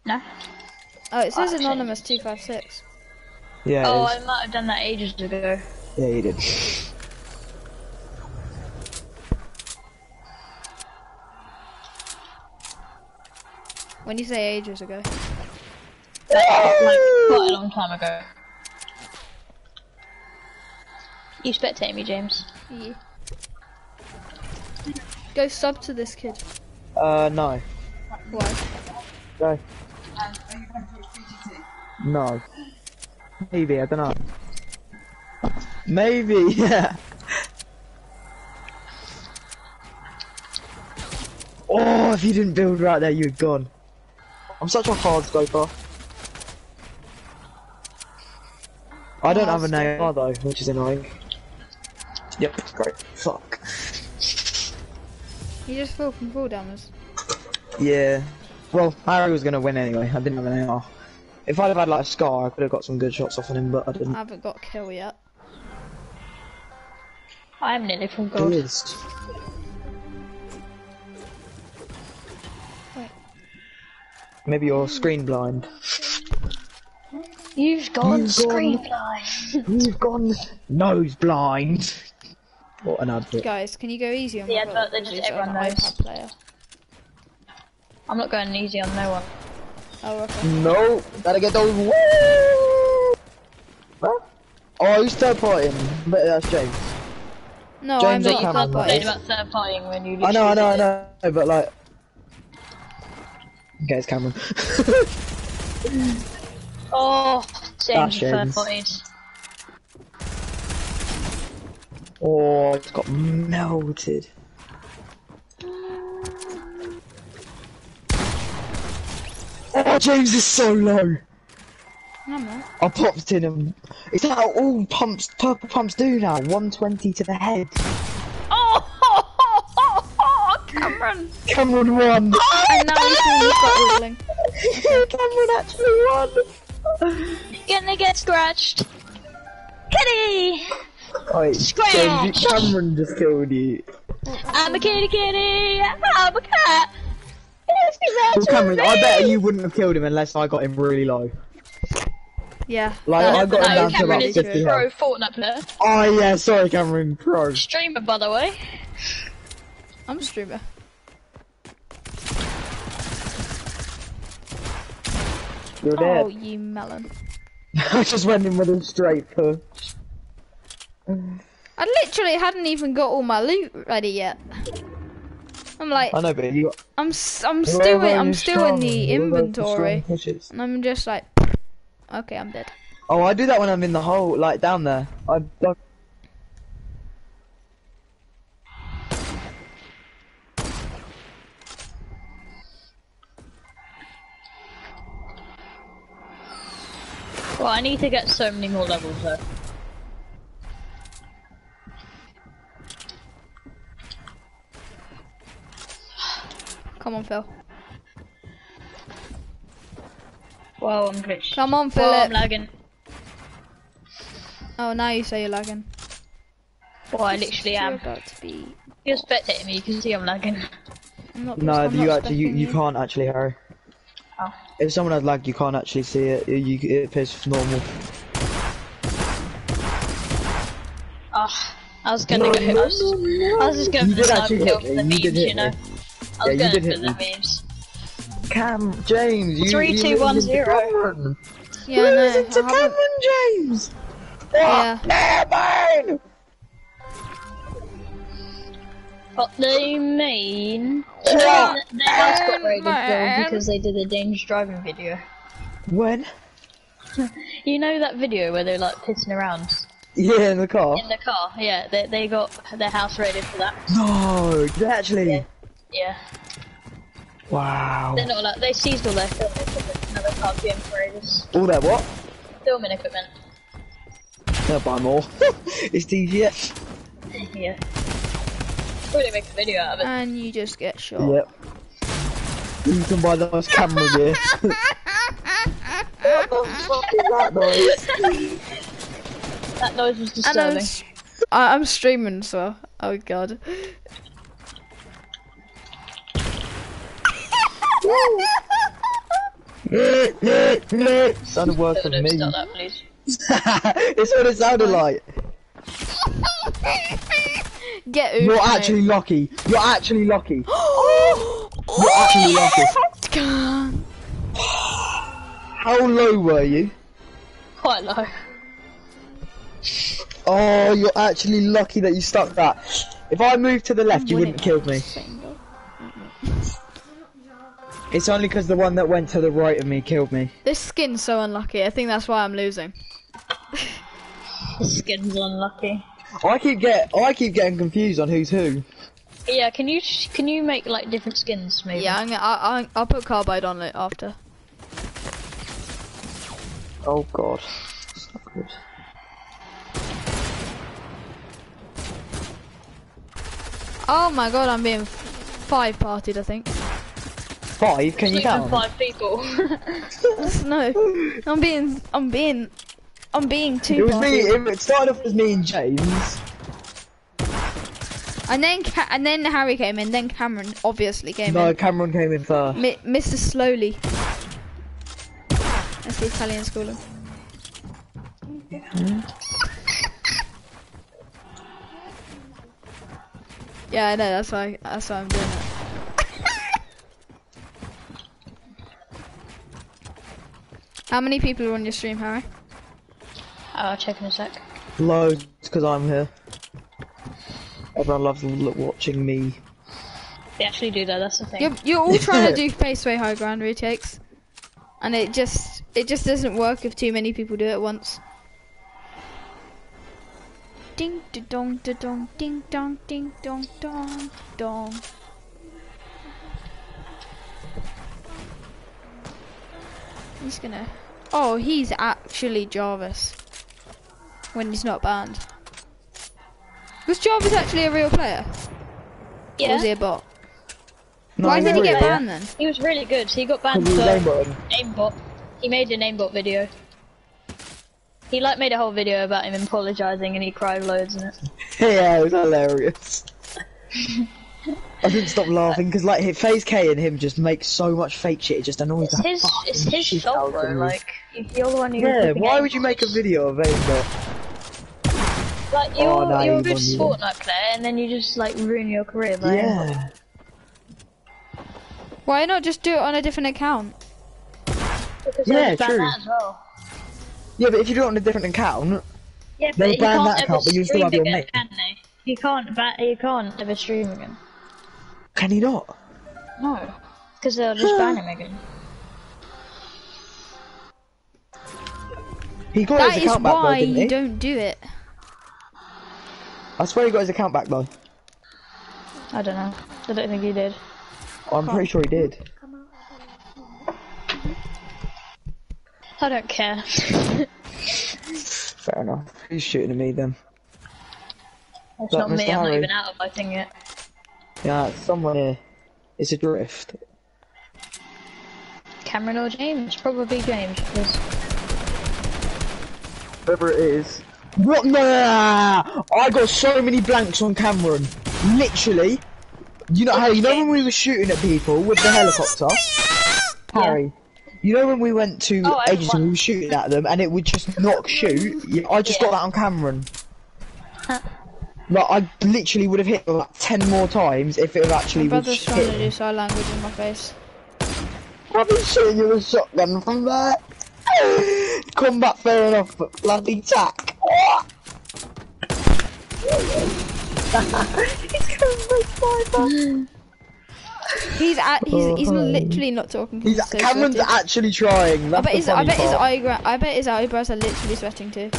No. Oh, it says oh, I anonymous two five six. Yeah, Oh, I might have done that ages ago. is. yeah, you did. When you say ages ago. Like, quite a long time ago. You spectate me, James. Yeah. Go sub to this kid. Uh, no. Why? Go. No. Maybe, I don't know. Maybe, [LAUGHS] yeah. Oh, if you didn't build right there, you'd gone. I'm such a hard scoper. I don't Oh, have a stupid. AR though, which is annoying. Yep, great. Fuck. You just fall from fall damage. Yeah. Well, Harry was gonna win anyway. I didn't have an AR. If I'd have had like a scar, I could have got some good shots off on him, but I I didn't. I haven't got kill yet. I am nearly from It gold. is. Wait. Maybe you're screen blind. You've gone You've screen gone- blind. You've gone nose blind. What an advert. Guys, can you go easy on The my advert brother, that 'cause just everyone knows. iPad player. I'm not going easy on no one. Oh, okay. No, gotta get those. Woo! Huh? Oh, who's third party? But that's James. No, James I'm or But not you can't third right? about third partying when you I know, I know, I literally know, but like. Okay, it's Cameron. [LAUGHS] Oh, James, Ah, third James. partied. Oh, it's got melted. Oh, James is so low. I'm not. I popped in him. Is that how all pumps, purple pumps do now? 120 to the head. Oh, [LAUGHS] Cameron! Cameron won. And now he's doing the butt wiggling. Cameron actually won. Gonna get scratched. Kitty! Wait, Scratch. James, Cameron just killed you. I'm a kitty kitty! I'm a cat! Yes, Well, Cameron, I bet you wouldn't have killed him unless I got him really low. Yeah. Like, that- I got him down is to Cameron about is true. a 50 pro. Fortnite player. Oh yeah, sorry Cameron, pro. Streamer, by the way. I'm a streamer. You're dead. Oh, dead. you melon. [LAUGHS] I just went in with a straight push. Mm. I literally hadn't even got all my loot ready yet. I'm like, I know, but you. I'm, s- I'm still, in, I'm is still in the whoever is strong inventory, pushes. and I'm just like, okay, I'm dead. Oh, I do that when I'm in the hole, like down there. I. I Well, I need to get so many more levels though. Come on, Phil. Whoa, I'm glitched. Come on, Well, I'm Philip. lagging. Oh, now you say you're lagging. Well, I literally am. about to be. You're spectating me, you can see I'm lagging. I'm not, no, I'm you not actually, you, expecting you can't actually, Harry. Oh. If someone has lag, you can't actually see it. You, you, it appears normal. Oh, I was gonna go. I was, I was just gonna. You for the did actually sniper kill hit for the me, you did memes, hit you know. me. I was Yeah, you did for hit the me. memes. Cam, James, you. Three, you two, listen one, to. Cameron. Yeah, I know. Listen to Cameron, James. Yeah. Cameron. What they mean? Yeah. Their house got raided Man. though because they did a dangerous driving video. When? [LAUGHS] You know that video where they're like pissing around Yeah, in the car. in the car? Yeah, they they got their house raided for that. No, did they actually. Yeah, Wow. they're not allowed. They seized all their filming equipment. Another car PM for raiders. All that what? Filming equipment. They'll buy more. [LAUGHS] it's DGF. Yeah. Really make a video out of it. And you just get shot. Yep. You can buy the nice camera gear. [LAUGHS] what the fuck is that noise? That noise was And I'm, disturbing. s- I- I'm streaming, so oh god. Sounded worse Don't than me. that, [LAUGHS] it's what it sounded like. Get oofed, You're mate. actually lucky. You're actually lucky. [GASPS] Oh, You're actually oh! lucky. How low were you? Quite low. Oh, you're actually lucky that you stuck that. If I moved to the left, you wouldn't have killed me. It's only because the one that went to the right of me killed me. This skin's so unlucky. I think that's why I'm losing. [LAUGHS] this skin's unlucky. I keep get I keep getting confused on who's who. Yeah, can you can you make like different skins maybe? Yeah, I'm gonna, I, I, I'll put carbide on it after. Oh god. It's not good. Oh my god, I'm being five partied, I think. Five? Can you Not even count? five people. [LAUGHS] no, I'm being, I'm being, I'm being too. It two was me. partied. It started off as me and James. And then, Ca- and then Harry came in. Then Cameron obviously came No, in. No, Cameron came in first. Mi- Mr. Slowly. That's the Italian schooling. [LAUGHS] Yeah, I know. That's why. That's why I'm doing it. How many people are on your stream, Harry? Uh, I'll check in a sec. Loads, because I'm here. Everyone loves watching me. They actually do that, that's the thing. You're, you're all trying to [LAUGHS] do Paceway High Ground retakes, and it just it just doesn't work if too many people do it at once. Ding da dong da dong ding dong ding dong dong dong. He's gonna. Oh, he's actually Jarvis. When he's not banned. Was Jarvis actually a real player? Or yeah, was he a bot? No, Why did he get banned then? he was really good. So he got banned Because for he was aimbotting. aimbot. He made an aimbot video. He like made a whole video about him apologizing and he cried loads in it. [LAUGHS] Yeah, it was hilarious. [LAUGHS] I didn't stop laughing because like FaZe Kay and him just make so much fake shit. It just annoys It's the his, fucking it's his shit fault out bro, of me. like, you're the one who yeah, flipping why would you make a video of aimbot? Like, oh, you're, Oh, no, you're a you good won, you Fortnite player and then you just, like, ruin your career by. Yeah. Why not just do it on a different account? Because Yeah, true. that as well. Yeah, but if you do it on a different account, Yeah, but They'll you ban can't that ever account, but you still stream have your again, name. can they? You can't, ba- you can't ever stream again. Can he not? No. Because they'll just ban him again. He got That his is account back though, why didn't you he? don't do it. I swear he got his account back though. I don't know. I don't think he did. I'm pretty sure he did. I don't care. Fair enough. He's shooting at me then. It's But not me, Mr. I'm not even out of my thing yet. Yeah, it's someone here. It's a drift. Cameron or James? Probably James, because Whoever it is. What? Nah! I got so many blanks on Cameron. Literally. You know how you know when we were shooting at people with the helicopter? Harry. You know when we went to Oh, I and we were shooting at them and it would just not shoot? Yeah, I just Yeah. got that on Cameron. Like I literally would have hit them like ten more times if it had actually My would brother's sh- trying to do sign language in my face. I've been shooting you with a shotgun from [LAUGHS] Come back, fair enough, but bloody tack. He's going for sniper. He's at, he's he's oh. literally not talking. He's, He's so Cameron's sweaty. actually trying. I bet the his I funny bet his part. eyebrow I bet his eyebrows are literally sweating too.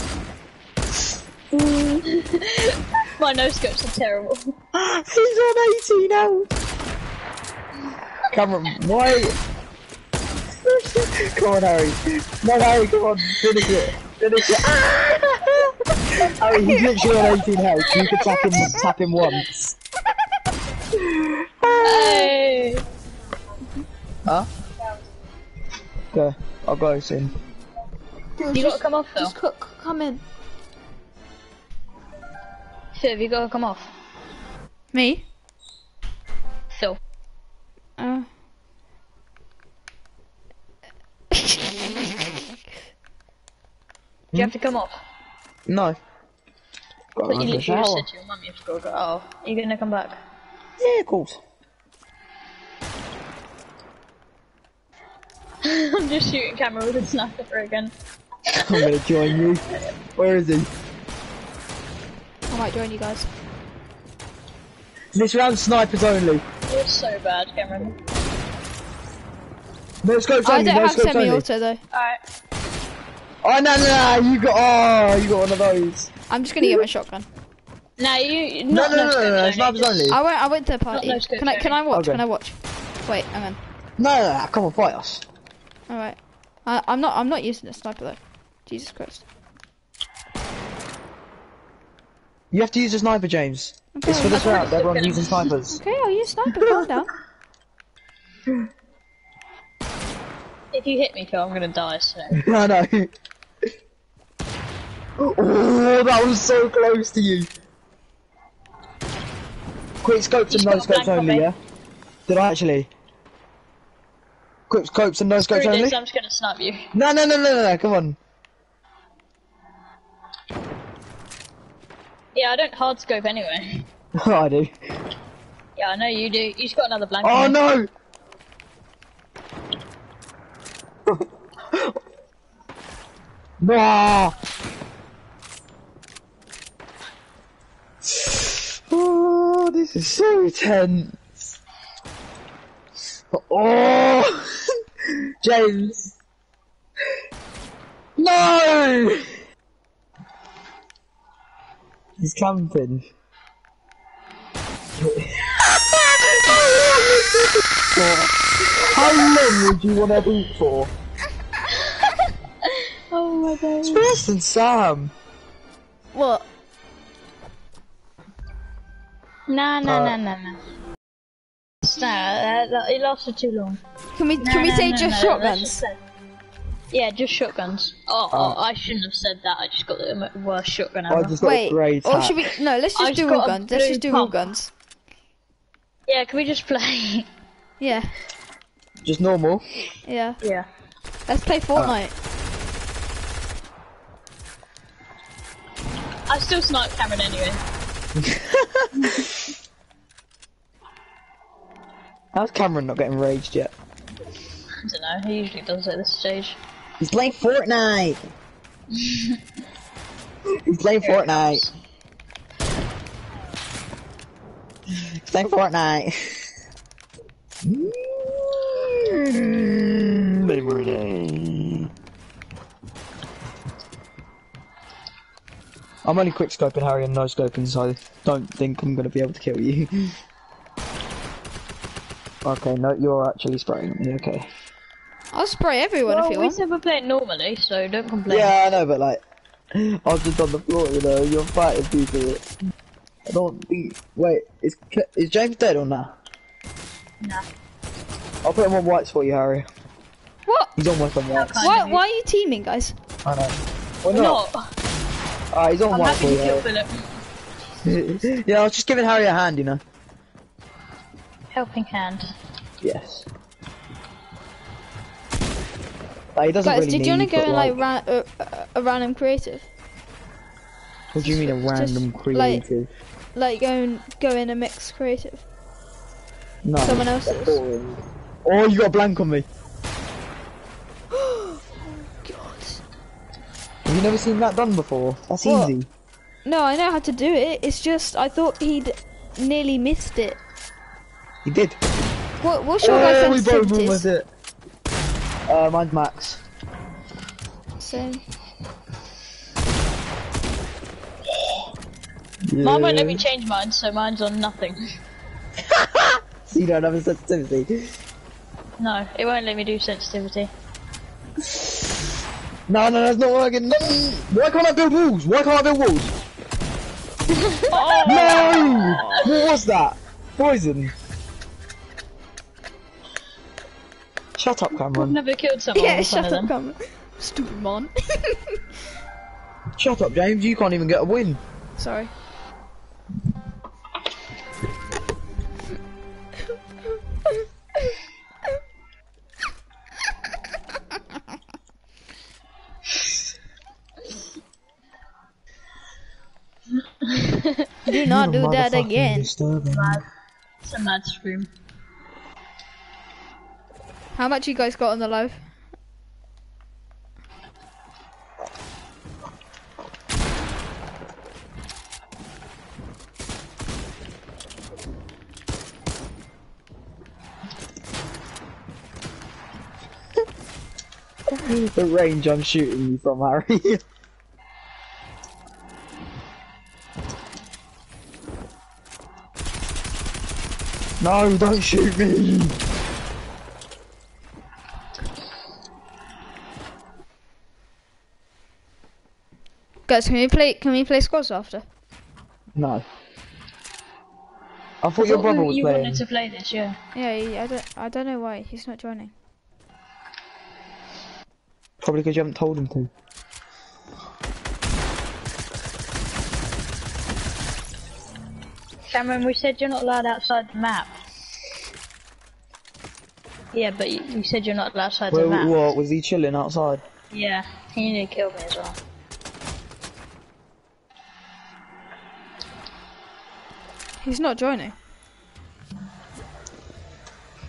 [LAUGHS] my no scopes are terrible. [GASPS] He's on 18 now. Cameron, why? [LAUGHS] come on, Harry. No, Harry, come on. Finish it. Finish it. [LAUGHS] Harry, he's literally on 18 health. You could tap him, tap him once. Hey! Huh? Okay, I'll go soon. You gotta come off though. Just cook, come in. Phil, you gotta come off. Me? So. Uh. Do you have to come off? No. Got But you literally just said to your mum you have to go, go off. Are you gonna come back? Yeah, of course. [LAUGHS] I'm just shooting camera with a sniper again. [LAUGHS] I'm gonna join you. Where is he? I might join you guys. This round snipers only. You're so bad, Cameron. No scopes I only. don't no have scopes semi-auto though. Alright. Oh no no no! You got oh you got one of those. I'm just gonna get my shotgun. No, you. No Not no no no, scopes no, only, snipers just- only. I went I went to a party. no Can I can I watch? Okay. Can I watch? Wait, hang on. No, no, no, come on, fight us. All right. I, I'm not I'm not using a sniper though. Jesus Christ. You have to use a sniper, James. Okay, It's for this I've round. already Everyone's using snipers. Okay, I'll use sniper. Calm [LAUGHS] down. If you hit me, Phil, I'm gonna die. So. [LAUGHS] I know. Oh, that was so close to you. Quick scopes and no got scopes only, yeah? Did I actually? Quick scopes and no scopes Screw only? this, I'm just gonna snipe you. No, no, no, no, no, no, come on. Yeah, I don't hard scope anyway. [LAUGHS] Oh, I do. Yeah, I know you do. You just got another blanket. Oh no! no! [LAUGHS] Ah! Oh, this is so tense. Oh, [LAUGHS] James. No! He's camping. How long would you want to eat for? [LAUGHS] Oh my god. It's worse than Sam. What? Nah, nah, Uh, nah, nah, nah. Nah, that, that, it lasted too long. Can we No, can we no, say no, just no, let's shotguns? Just say- Yeah, just shotguns. Oh, oh, oh, I shouldn't have said that. I just got the worst shotgun I ever. just got a Wait, great or should we? No, let's just just do got real guns. Let's just do real pump. guns. Yeah, can we just play? [LAUGHS] Yeah, Just normal. yeah. yeah. Let's play Fortnite. I still snipe Cameron anyway. [LAUGHS] How's Cameron not getting raged yet? I don't know. He usually does at this stage. He's playing Fortnite. He's playing Fortnite. He's playing Fortnite. Mm, I'm only quick scoping Harry and no scoping, so I don't think I'm gonna be able to kill you. [LAUGHS] okay, no, you're actually spraying me. Okay. I'll spray everyone Well, if you we want. said we're playing normally, so don't complain. Yeah, I know, but like, I'm just on the floor, you know, you're fighting people. I don't think. Wait, is is James dead or not? Nah. I'll put him on whites for you, Harry. What? He's almost on whites. Kind Why? of. Why are you teaming, guys? I know. Well, We're not. not. Alright, he's on I'm whites for happy to kill you. Philip. [LAUGHS] yeah, I was just giving Harry a hand, you know. Helping hand. Yes. Like, he doesn't Guys, really did you want to go in like, ra- uh, uh, a random creative? What do you mean a random like- creative? Like go and go in a mixed creative. no. someone else's. Oh, you got a blank on me. [GASPS] Oh, God. Have you never seen that done before? That's What? easy. No, I know how to do it. It's just I thought he'd nearly missed it. He did. What? What's your guys' Oh, both sensitivities? Uh, mine's max. Same. Mine won't let me change mine, so mine's on nothing. So [LAUGHS] you don't have a sensitivity. No, it won't let me do sensitivity. No, no, that's not working. No. Why can't I build walls? Why can't I build walls? [LAUGHS] No! What was that? Poison. Shut up, Cameron. I've never killed someone Yeah, shut up. Cameron. Stupid man. [LAUGHS] Shut up, James. You can't even get a win. Sorry. [LAUGHS] Do not do that again. It's a mad stream. How much you guys got on the live? [LAUGHS] the range I'm shooting you from, Harry. [LAUGHS] no, don't shoot me. Guys, can we play? Can we play squads after? No. I thought your brother you- was you playing. wanted to play this, yeah. Yeah, he- I don't. I don't know why he's not joining. Probably because you haven't told him to. Cameron, we said you're not allowed outside the map. Yeah, but you, you said you're not allowed outside the map. what was he chilling outside? Yeah, he nearly killed me as well. He's not joining.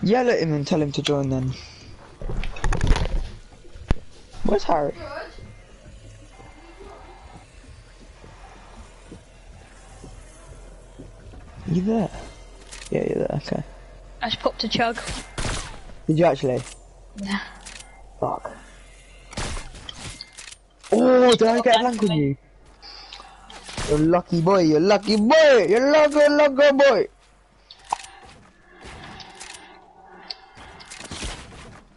Yell at him and tell him to join then. Where's Harry? You there? Yeah, you're there, okay. I just popped a chug. Did you actually? Yeah. Fuck. Oh, did I get a blank on you? You're lucky boy, you're lucky boy, you're lucky, lucky boy.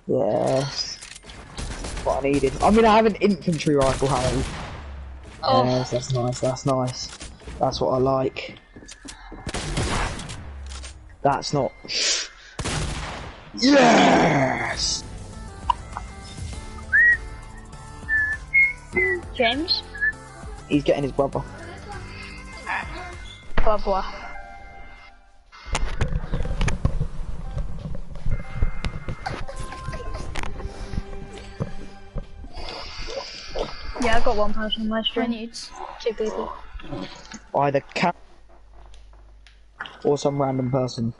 Yes. What I needed. I mean, I have an infantry rifle, Harry. Oh. Yes, that's nice, that's nice. That's what I like. That's not. Yes! James? He's getting his brother. Blah blah. Yeah, I got one person in my I stream. need. Two people. Either Cam or some random person.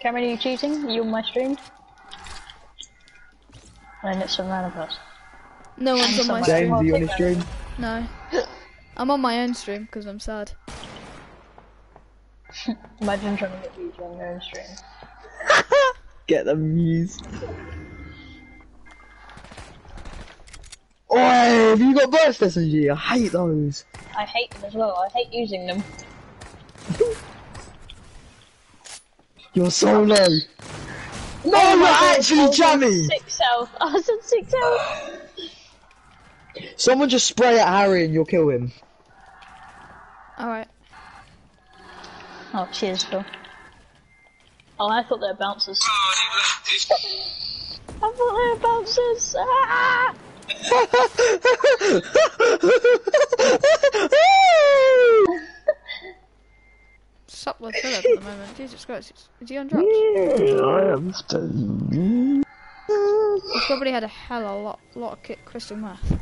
Cameron, are you cheating? Are you on my stream? And it's some random person. No one's on my James, stream. James, are you on his stream? No. [LAUGHS] I'm on my own stream because I'm sad. Imagine trying to get views on your own stream. Get them views. Oi, have you got burst SMG? I hate those. I hate them as well. I hate using them. [LAUGHS] You're so low. No, Oh my you're God, actually I was jammy. Six health. [LAUGHS] I was at six health. Someone just spray at Harry and you'll kill him. Alright. Oh, cheers, Phil. Oh, I thought they were bouncers. I thought they were bouncers. Ah! Sup with Philip at the moment. Jesus Christ. Is, is he on drugs? I am. He's probably had a hell of a lot, lot of crystal meth.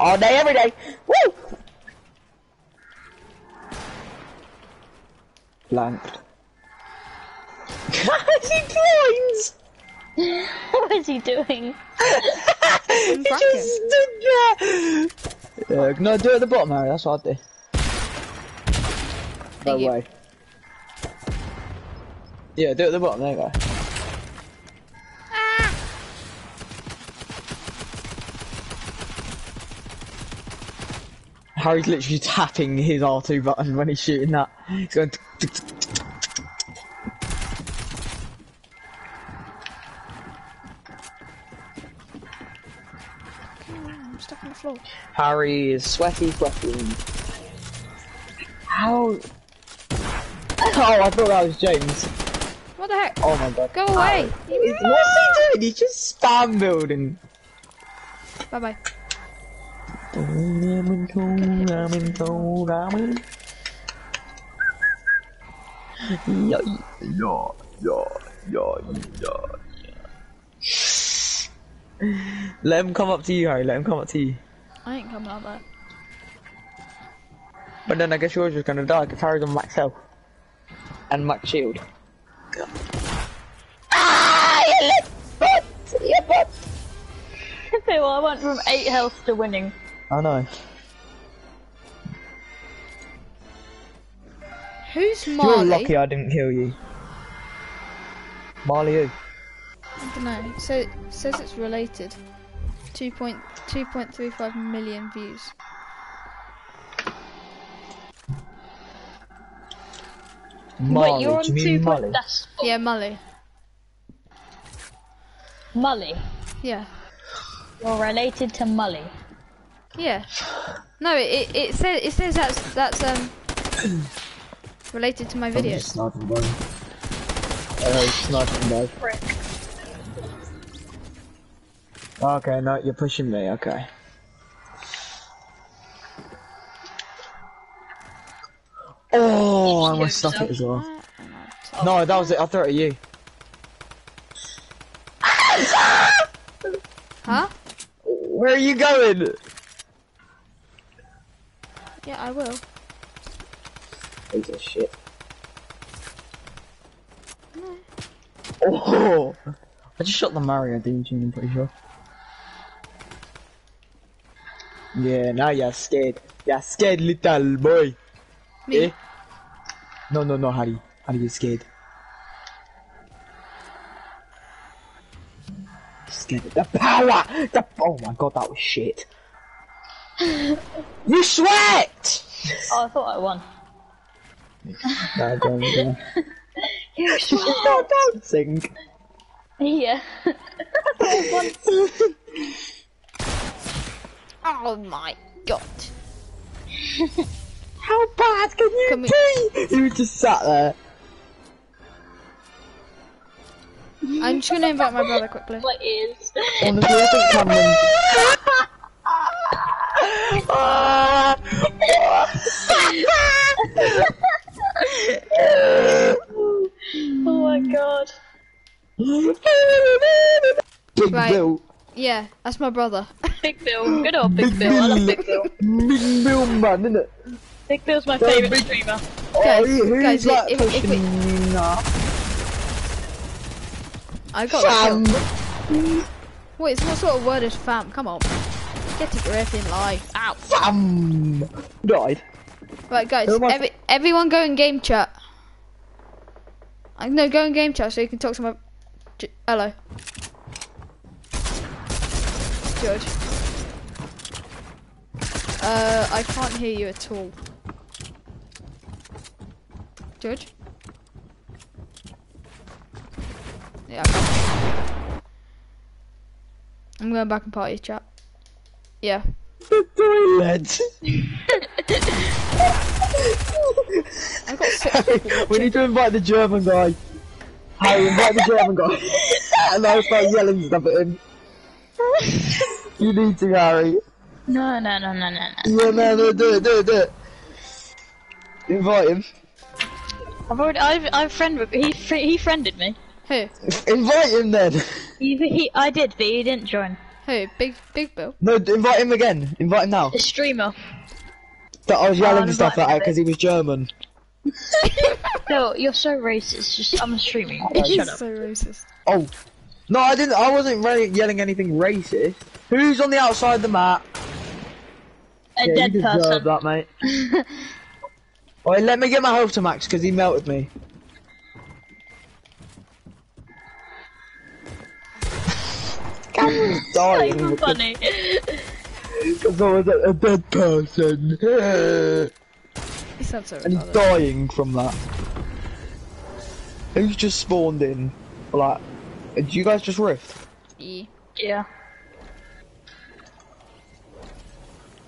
All day, every day. Woo! Blanked. he blinds! what is he doing? [LAUGHS] I'm He Franken. just stood there. Uh, yeah, no, do it at the bottom, Harry. That's what I'd do. No Thank you. way. Yeah, do it at the bottom. There you go. Ah. Harry's literally tapping his R2 button when he's shooting that. He's going. I'm stuck on the floor. Harry is sweaty, sweaty. How? Oh, I thought that was James. What the heck? Oh my god. Go away! What's he doing? He's just spam building. Bye bye. Ramen, cold ramen, cold ramen. Yeah, yeah, yeah, yeah, yeah. Let him come up to you, Harry. Let him come up to you. I ain't coming out there. But then I guess yours is gonna die because Harry's on max health. And max shield. Ah, you butt! You butt! Okay, well, I went from 8 health to winning. I know. Who's Molly? You're lucky I didn't kill you. Marley who? I don't know. So it says it's related. 2.2.35 million views. Marley, Wait, you're on do you 2 mean point... Molly? That's Yeah, Molly. Molly. Yeah. You're related to Molly. Yeah. No, it it, it says it says that's that's um related to my videos. Sniping bro. Uh, sniping bro. Frick. Okay, no, you're pushing me, okay. Oh, I almost stuck it as well. No, that was it, I threw it at you. [LAUGHS] Huh? Where are you going? Yeah, I will. Piece of shit. [LAUGHS] Oh! I just shot the Mario dude, I'm pretty sure. Yeah, now you're scared. You're scared, little boy. Me. Eh? No, no, no, Harry. Harry is scared. Scared. The power! The oh my god, that was shit. [LAUGHS] you sweat! Oh, I thought I won. No, don't, don't, You don't, don't. Yeah. Oh my god. How bad can you Come be? You just sat there. I'm just gonna invite my brother quickly. My ears. Honestly, I think Cameron. [LAUGHS] Ah! Ah! [LAUGHS] [LAUGHS] Oh my god. Big Right. Bill. Yeah, that's my brother. [LAUGHS] Big Bill. Good old Big Bill. I love Big Bill. Big Bill man, innit? Big Bill's my Big- favourite streamer. Oh, Guys, he- who's guys, like if- if pushing we- me? I got the Fam. kill. Wait, so what sort of word is fam? Come on. Get a grip in life. Ow. Fam. Died. Right, guys, Who am I- every, everyone go in game chat. I no, go in game chat so you can talk to my. J- hello. George. Uh, I can't hear you at all. George? Yeah, I'm going back and party chat. Yeah. The toilet. [LAUGHS] [LAUGHS] I got six we need to invite the German guy. Harry, invite the German guy. and I'll start yelling stuff at him. you need to, Harry. No, no, no, no, no, no. Yeah, man, no, do it, do it, do it. Invite him. I've already, I've, I've friend, he, fr- he friended me. Who? Invite him then. He, he, I did, but he didn't join. Who? Big Big Bill. No, invite him again. Invite him now. The streamer. That I was Oh, yelling invite stuff at a because he was German. [LAUGHS] Bill, you're so racist. Just, I'm streaming. Oh, shut up. so racist. Oh. No, I didn't. I wasn't really yelling anything racist. Who's on the outside of the map? A Yeah, dead you deserve person. that, mate. [LAUGHS] Alright, let me get my health to max because he melted me. Cameron's Not dying [LAUGHS] even funny. Because I was a, a dead person. He sounds so and he's retarded. dying from that. Who's just spawned in? Like, did you guys just rift? Yeah. yeah.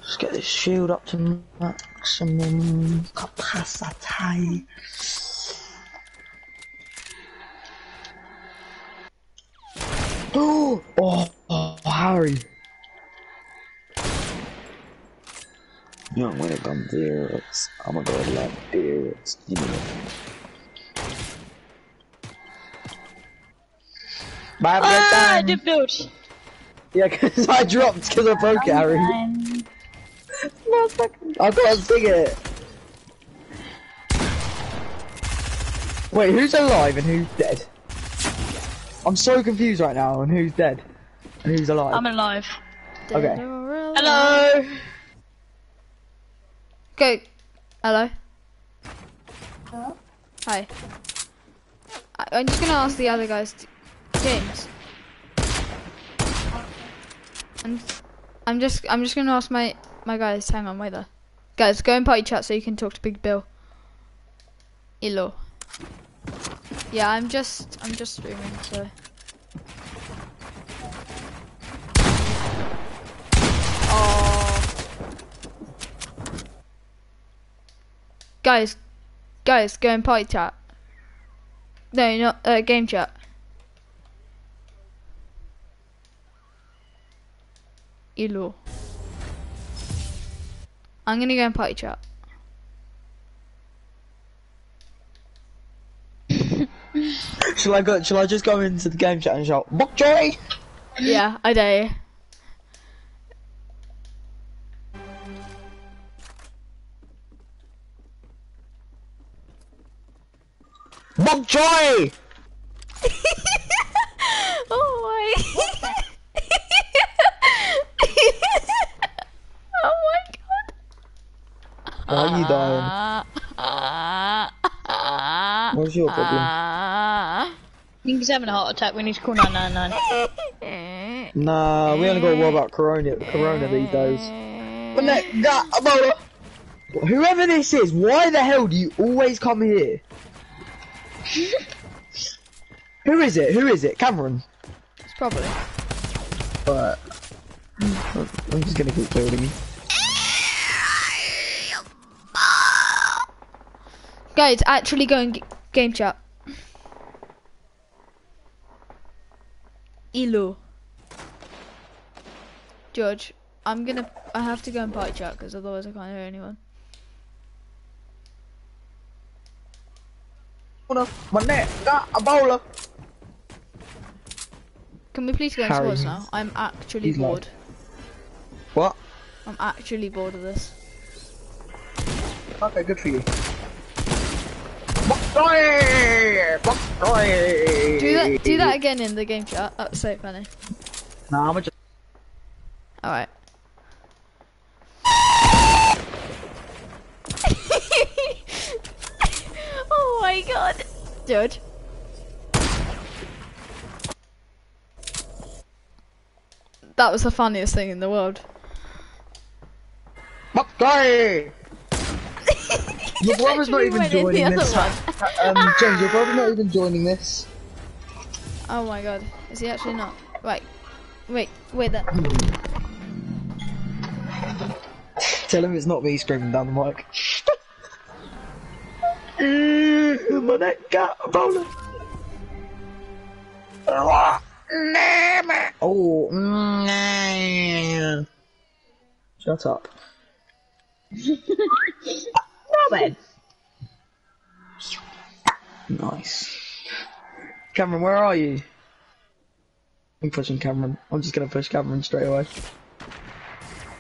Let's get this shield up to maximum capacity. [GASPS] Oh, oh, oh, Harry. Yeah, I'm gonna come there. I'm gonna go like there. You know. Bye, have a good Ah, I did build. Yeah, because [LAUGHS] I dropped because I broke it, Harry. Um, I can't sing it. Wait, who's alive and who's dead? I'm so confused right now on who's dead and who's alive. I'm alive. Dead Okay. alive. Hello. Go. Hello. Hello? Hi. I, I'm just gonna ask the other guys. To, James. I'm. I'm just. I'm just gonna ask my my guys. Hang on, wait there. Guys, go in party chat so you can talk to Big Bill. Hello. Yeah, I'm just. I'm just streaming, so. Guys, guys, go in party chat. No, not uh, game chat. Hello. I'm gonna go in party chat. [LAUGHS] Shall I go? Shall I just go into the game chat and shout "Bok choy"? Yeah, I dare you. Bok choy! oh my. [LAUGHS] oh my god. Why are you dying? Ah. What's your problem? Ah. I think he's having a heart attack. We need to call 999. [LAUGHS] Nah, we only got to worry about Corona, Corona these days. But no, that, Ebola. Whoever this is, why the hell do you always come here? Who is it? Who is it? Cameron. It's probably. But I'm just gonna keep building you. Guys, actually go in game chat. Elo. George, I'm gonna. I have to go and party chat because otherwise I can't hear anyone. My neck got Ebola. Can we please go in Harry. squads now? I'm actually He's bored. What? I'm actually bored of this. Okay, good for you. Bok choy! Do that. Do that again in the game chat. That's so funny. Nah, I'm just. All George. That was the funniest thing in the world. Choy! [LAUGHS] Your brother's not even went in the joining this. um, James, your brother's not even joining this. Oh my god, is he actually not? Right, wait, wait there. Tell him it's not me screaming down the mic. [LAUGHS] My neck got Ebola. Oh, mm, shut up. Robin. Nice. Cameron, where are you? I'm pushing Cameron. I'm just gonna push Cameron straight away.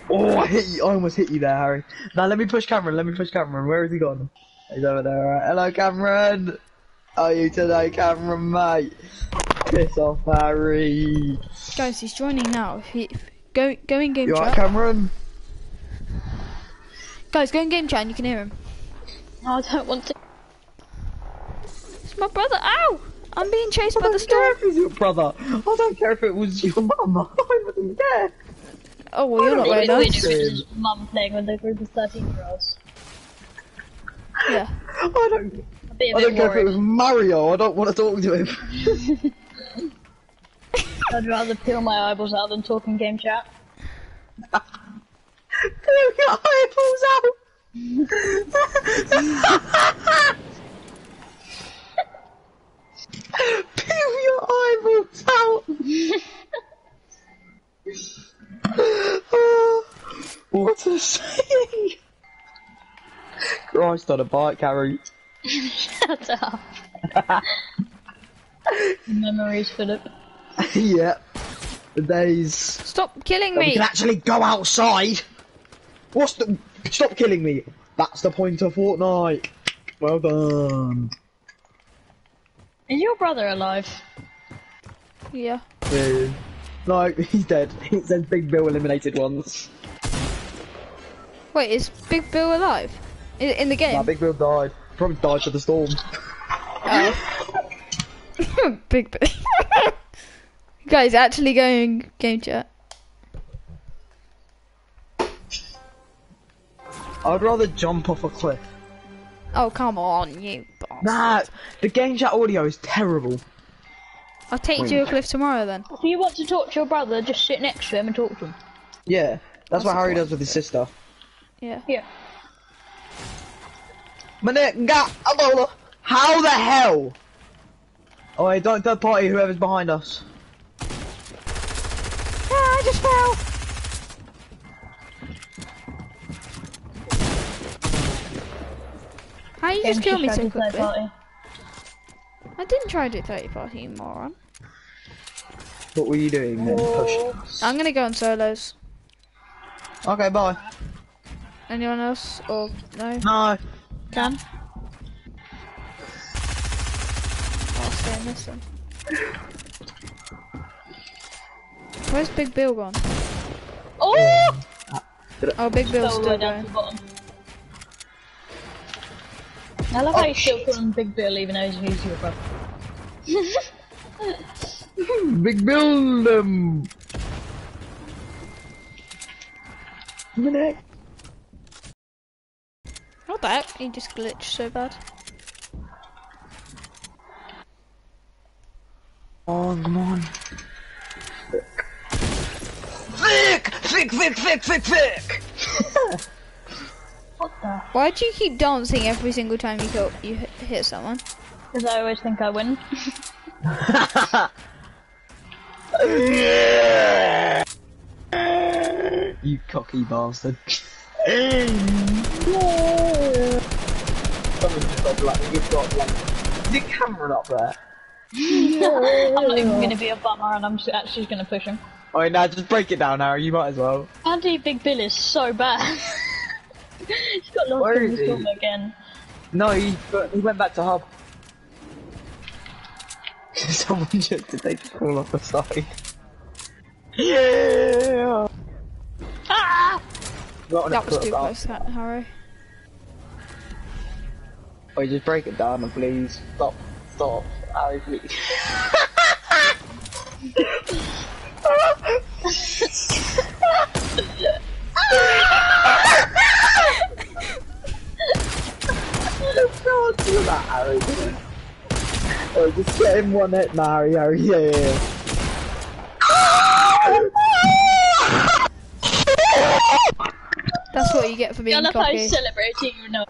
Oh, I hit you. I almost hit you there, Harry. Now let me push Cameron. Let me push Cameron. Where has he gone? He's over there. All right. Hello, Cameron. How are you today, Cameron, mate? Piss off, Harry. Guys, he's joining now. If he, go, go in game You chat. alright, Cameron? Guys, go in game chat and you can hear him. Oh, I don't want to. It's my brother. Ow! I'm being chased I by the don't care storm. if he's your brother. I don't care if it was your mum. [LAUGHS] I wouldn't care. Oh well, you're not very It's nice. if it's his mum playing with a group of 13 year olds. Yeah. I don't. I'd be a I bit don't care if it was Mario. I don't want to talk to him. [LAUGHS] I'd rather peel my eyeballs out than talk in game chat. Pull your eyeballs out. Peel your eyeballs out. [LAUGHS] [LAUGHS] Oh, what a saying. Christ on a bike, Harry. Shut up. [LAUGHS] Memories, Philip. [LAUGHS] yeah. The days. Stop killing me. we can actually go outside. What's the? Stop killing me. That's the point of Fortnite. Well done. Is your brother alive? Yeah. Yeah. No, [LAUGHS] he's dead. It says Big Bill eliminated once. Wait, is Big Bill alive? In, in the game? Nah, Big Bill died. Probably died to the storm. Oh. [LAUGHS] Big Bill. [LAUGHS] Guys, actually going game chat. I'd rather jump off a cliff. Oh come on, you boss. Nah, the game chat audio is terrible. I'll take you to a cliff tomorrow then. If you want to talk to your brother, just sit next to him and talk to him. Yeah, that's what Harry does with his sister. Yeah. Yeah. Minute, got a bowler. How the hell? Oh wait, don't third party whoever's behind us. Ah, I just fell. How you just kill me so quickly? I didn't try to do 30 party, you moron. What were you doing then? Push. I'm gonna go on solos. Okay, bye. Anyone else? Or no? No. Can? I missed him. Where's Big Bill gone? Oh! Oh, Big Bill's All still down going. to the bottom. I love how you still call him Big Bill even though he's your brother. [LAUGHS] Big build them. Um, Minute. What the heck? He just glitched so bad. Oh, come on. Thick, thick, thick, thick, thick, thick. [LAUGHS] What the? Why do you keep dancing every single time you kill, you hit, hit someone? Because I always think I win. [LAUGHS] you cocky bastard. [LAUGHS] Someone just got like, you've got like, the camera up there. [LAUGHS] I'm not even going to be a bummer and I'm actually just going to push him. Alright, now just break it down, Harry. You might as well. Andy Big Bill is so bad. [LAUGHS] He's got lost Where in is the storm again. No, he he went back to hub. [LAUGHS] Someone just did they just fall off the side? Yeah. Ah! Not That was too back. close, Ha- Harry. Oh, Wait, just break it down, and please. Stop, stop, Harry, please. Don't do that, Harry. Oh, just get him one hit, now, Harry, Harry, yeah, yeah, yeah. [LAUGHS] That's what you get for I being love how cocky. he's celebrating you know.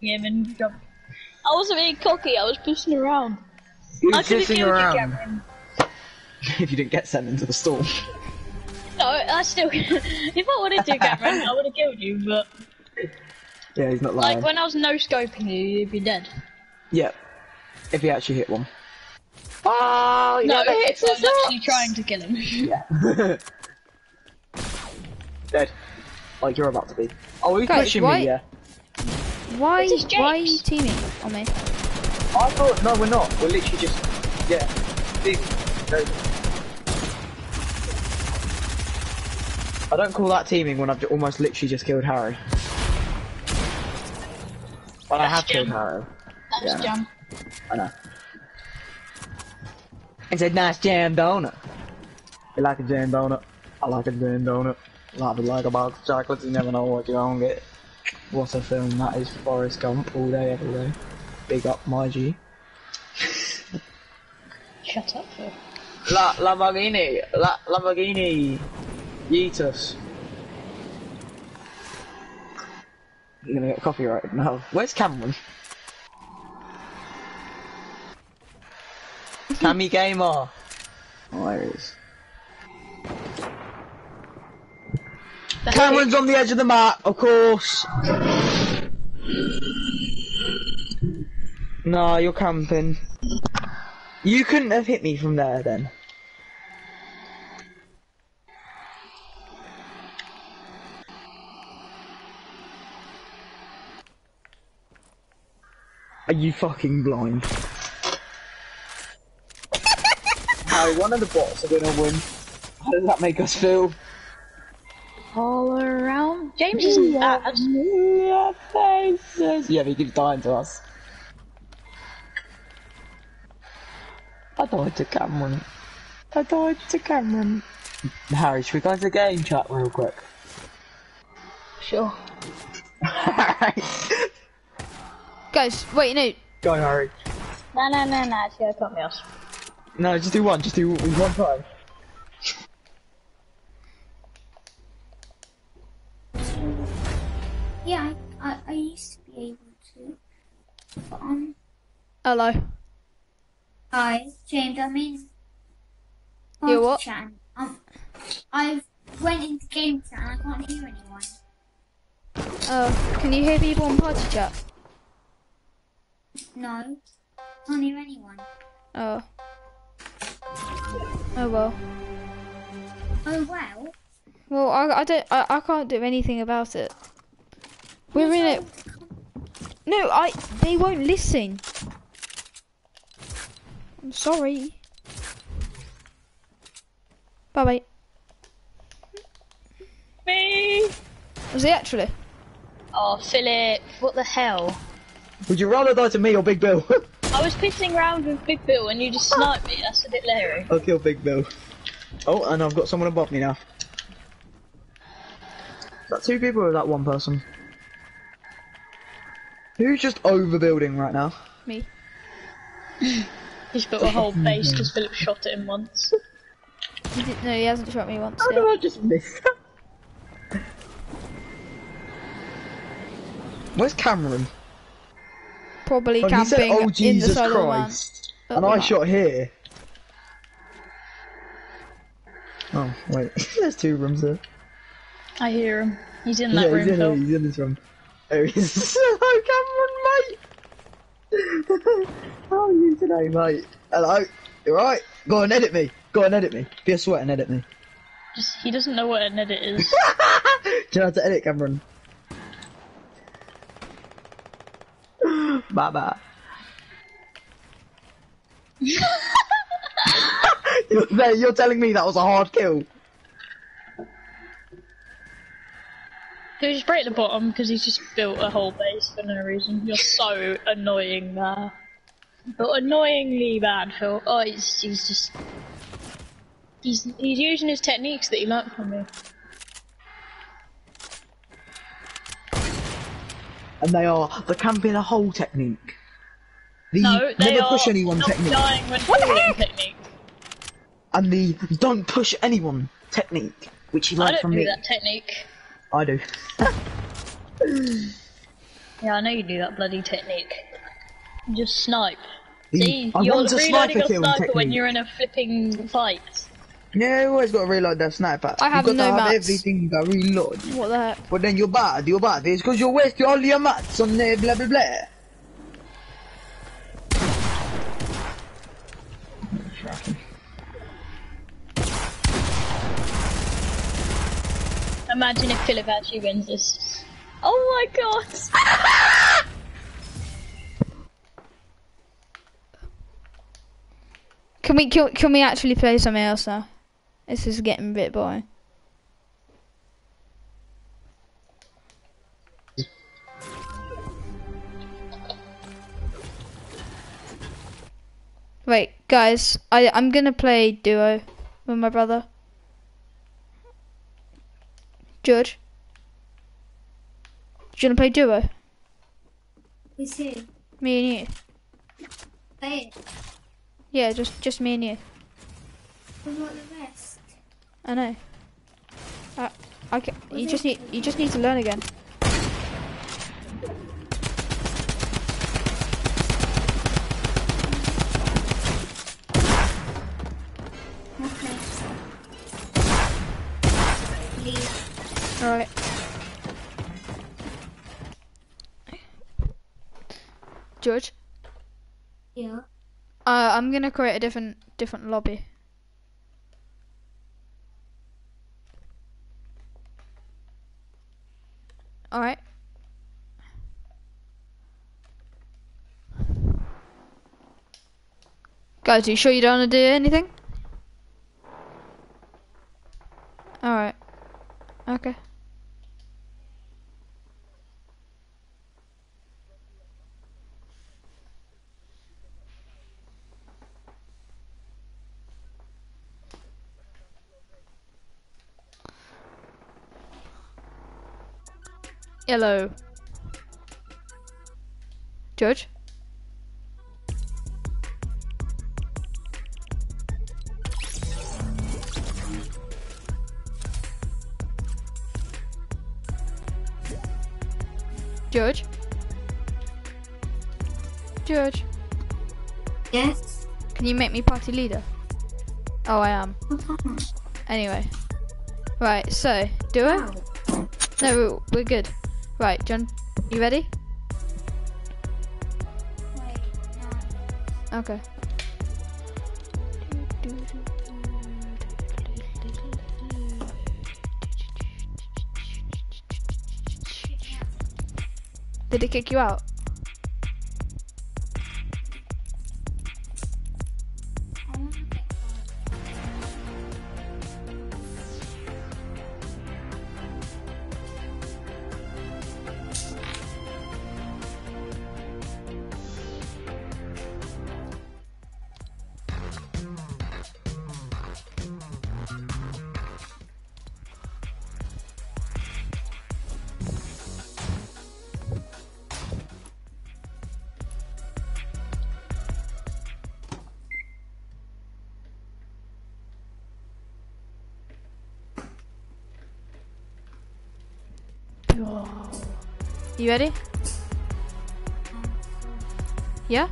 him and jump. I wasn't being cocky, I was pushing around. He I was pissing around. you, [LAUGHS] if you didn't get sent into the storm. No, I still. [LAUGHS] if I wanted to, Cameron, I would have killed you. But Yeah, he's not lying. like when I was no scoping you, you'd be dead. Yep. If he actually hit one. Oh, No, if I was actually trying to kill him. Yeah. [LAUGHS] Dead. Like you're about to be. Oh, are you Guys, pushing why- me? Yeah. Why, This is why are you teaming on me? I thought no, we're not. We're literally just yeah. Big. No. I don't call that teaming when I've almost literally just killed Harry. But I That's have killed Jim. Harry. That's Yeah. jam. I know. It's a nice jam donut. You like a jam donut? I like a jam donut. Like, like a box of chocolates, you never know what you're gonna get. What a film that is Forrest Gump all day, every day. Big up my G. Shut up. Phil. La Lamborghini! La Lamborghini! Yeetus. You're gonna get copyrighted now. Where's Cameron? [LAUGHS] Cammy Gamer! Oh, there he is. Cameron's on the edge of the map, of course. No, you're camping. You couldn't have hit me from there then. Are you fucking blind? Harry, one of the bots are gonna win. How does that make us feel? All around. James isn't bad. Yeah, faces. Yeah, but he keeps dying to us. I died to Cameron. I died to Cameron. Harry, should we go to the game chat real quick? Sure. [LAUGHS] Guys, wait, no. go, Harry. No, no, no, no. It's gonna cut me off. No, just do one. Just do one time. Yeah, I, I, I used to be able to. But um, Hello. hi, James. I'm in. You party what? Chat. Um, I went into game chat and I can't hear anyone. Oh, can you hear people on party chat? No, can't hear anyone. Oh. Oh well. Oh well. Well, I, I don't, I, I can't do anything about it. We're in it. No, I, they won't listen. I'm sorry. Bye bye. Me. Was he actually? Oh, Philip, what the hell? Would you rather die to me or Big Bill? [LAUGHS] I was pissing around with Big Bill and you just sniped me. That's a bit leery. I'll kill Big Bill. Oh, and I've got someone above me now. Is that two people or that one person? Who's just overbuilding right now? Me. [SIGHS] He's built a whole base because Philip shot at him once. He did, no, he hasn't shot me once. How yet. did I just miss? Where's Cameron? Probably Oh, he said, camping "Oh in the Jesus side of the van. Christ," Up and I van. shot here. Oh wait, [LAUGHS] there's two rooms there. I hear him. He's in that yeah, room, he's in, here, he's in this room. Oh, [LAUGHS] there he is. Hello, Cameron, mate. [LAUGHS] How are you today, mate? Hello. You alright? Go and edit me. Go and edit me. Be a sweat and edit me. Just, he doesn't know what an edit is. [LAUGHS] Do you know how to edit, Cameron? bye bye. you're, you're telling me that was a hard kill. He'll just break the bottom because he's just built a whole base for no reason. You're so annoying there. But annoyingly bad, Phil. Oh, he's, he's just. He's, he's using his techniques that he learnt from me. And they are the camping a hole technique. The No, they never are push anyone technique. dying when falling technique. And the don't push anyone technique, which he I learned don't from do me. that technique. I do. [LAUGHS] Yeah, I know you do that bloody technique. You just snipe. The- See, I you're want a reloading sniper your kill sniper when you're in a flipping fight. Yeah, you always got to reload that sniper. I have You've got no to have mats. everything you got to reload. What the heck? But then you're bad, you're bad. It's because you're wasting all your mats on there, blah blah blah. Imagine if Philip actually wins this. Oh my god! [LAUGHS] Can we can, can we actually play something else now? This is getting a bit boring. Wait, guys, I I'm gonna play duo with my brother. George, do you wanna play duo? Who's who? Me and you. Play it. Yeah, just just me and you. But not the rest. I know. I, I ca- you just need you just need to learn again. Leave. All right. George, Yeah. uh, I'm gonna create a different different lobby. All right. Guys, are you sure you don't want to do anything? All right. Okay. Hello. George? George? George, Yes. can you make me party leader? Oh, I am. Anyway. Right, so, do it? No, we're good. Right, John, you ready? Wait, no. Okay. Did it kick you out? You ready? Yeah?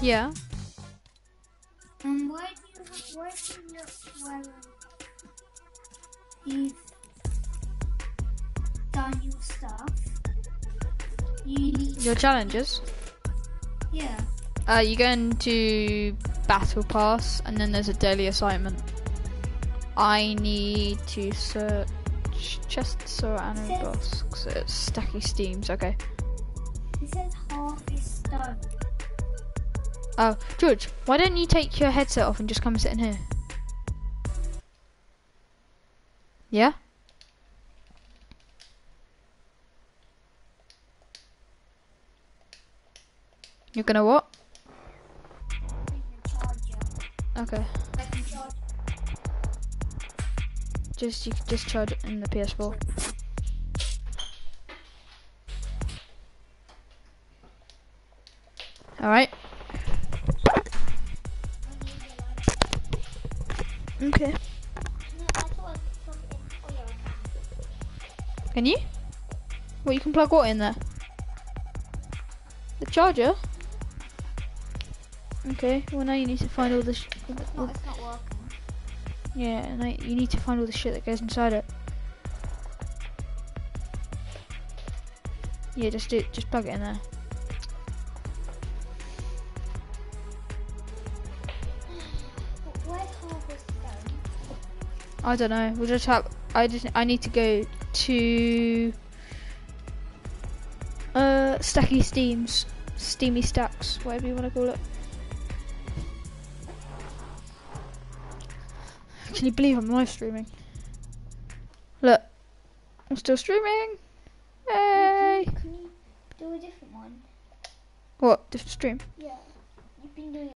Yeah. Um, where do you where do you where um, you've done your stuff? You need Your challenges. yeah. Uh, you go into Battle Pass, and then there's a daily assignment. I need to search chests or ammo box. It's stacky steams. Okay. Oh, George, why don't you take your headset off and just come sit in here? Yeah? You're gonna what? Okay. Just you just charge it in the PS4. Alright. I can. You? Well, you can plug what in there? The charger? Okay, well now you need to find all the No, it's not working. Yeah, now you need to find all the shit that goes inside it. Yeah, just do just plug it in there. I don't know. We'll just have. I just. I need to go to. Uh, stacky steams, steamy stacks, whatever you want to call it. Can you believe I'm live streaming? Look, I'm still streaming. Hey, Can you do a different one? what? Different stream? Yeah. You've been doing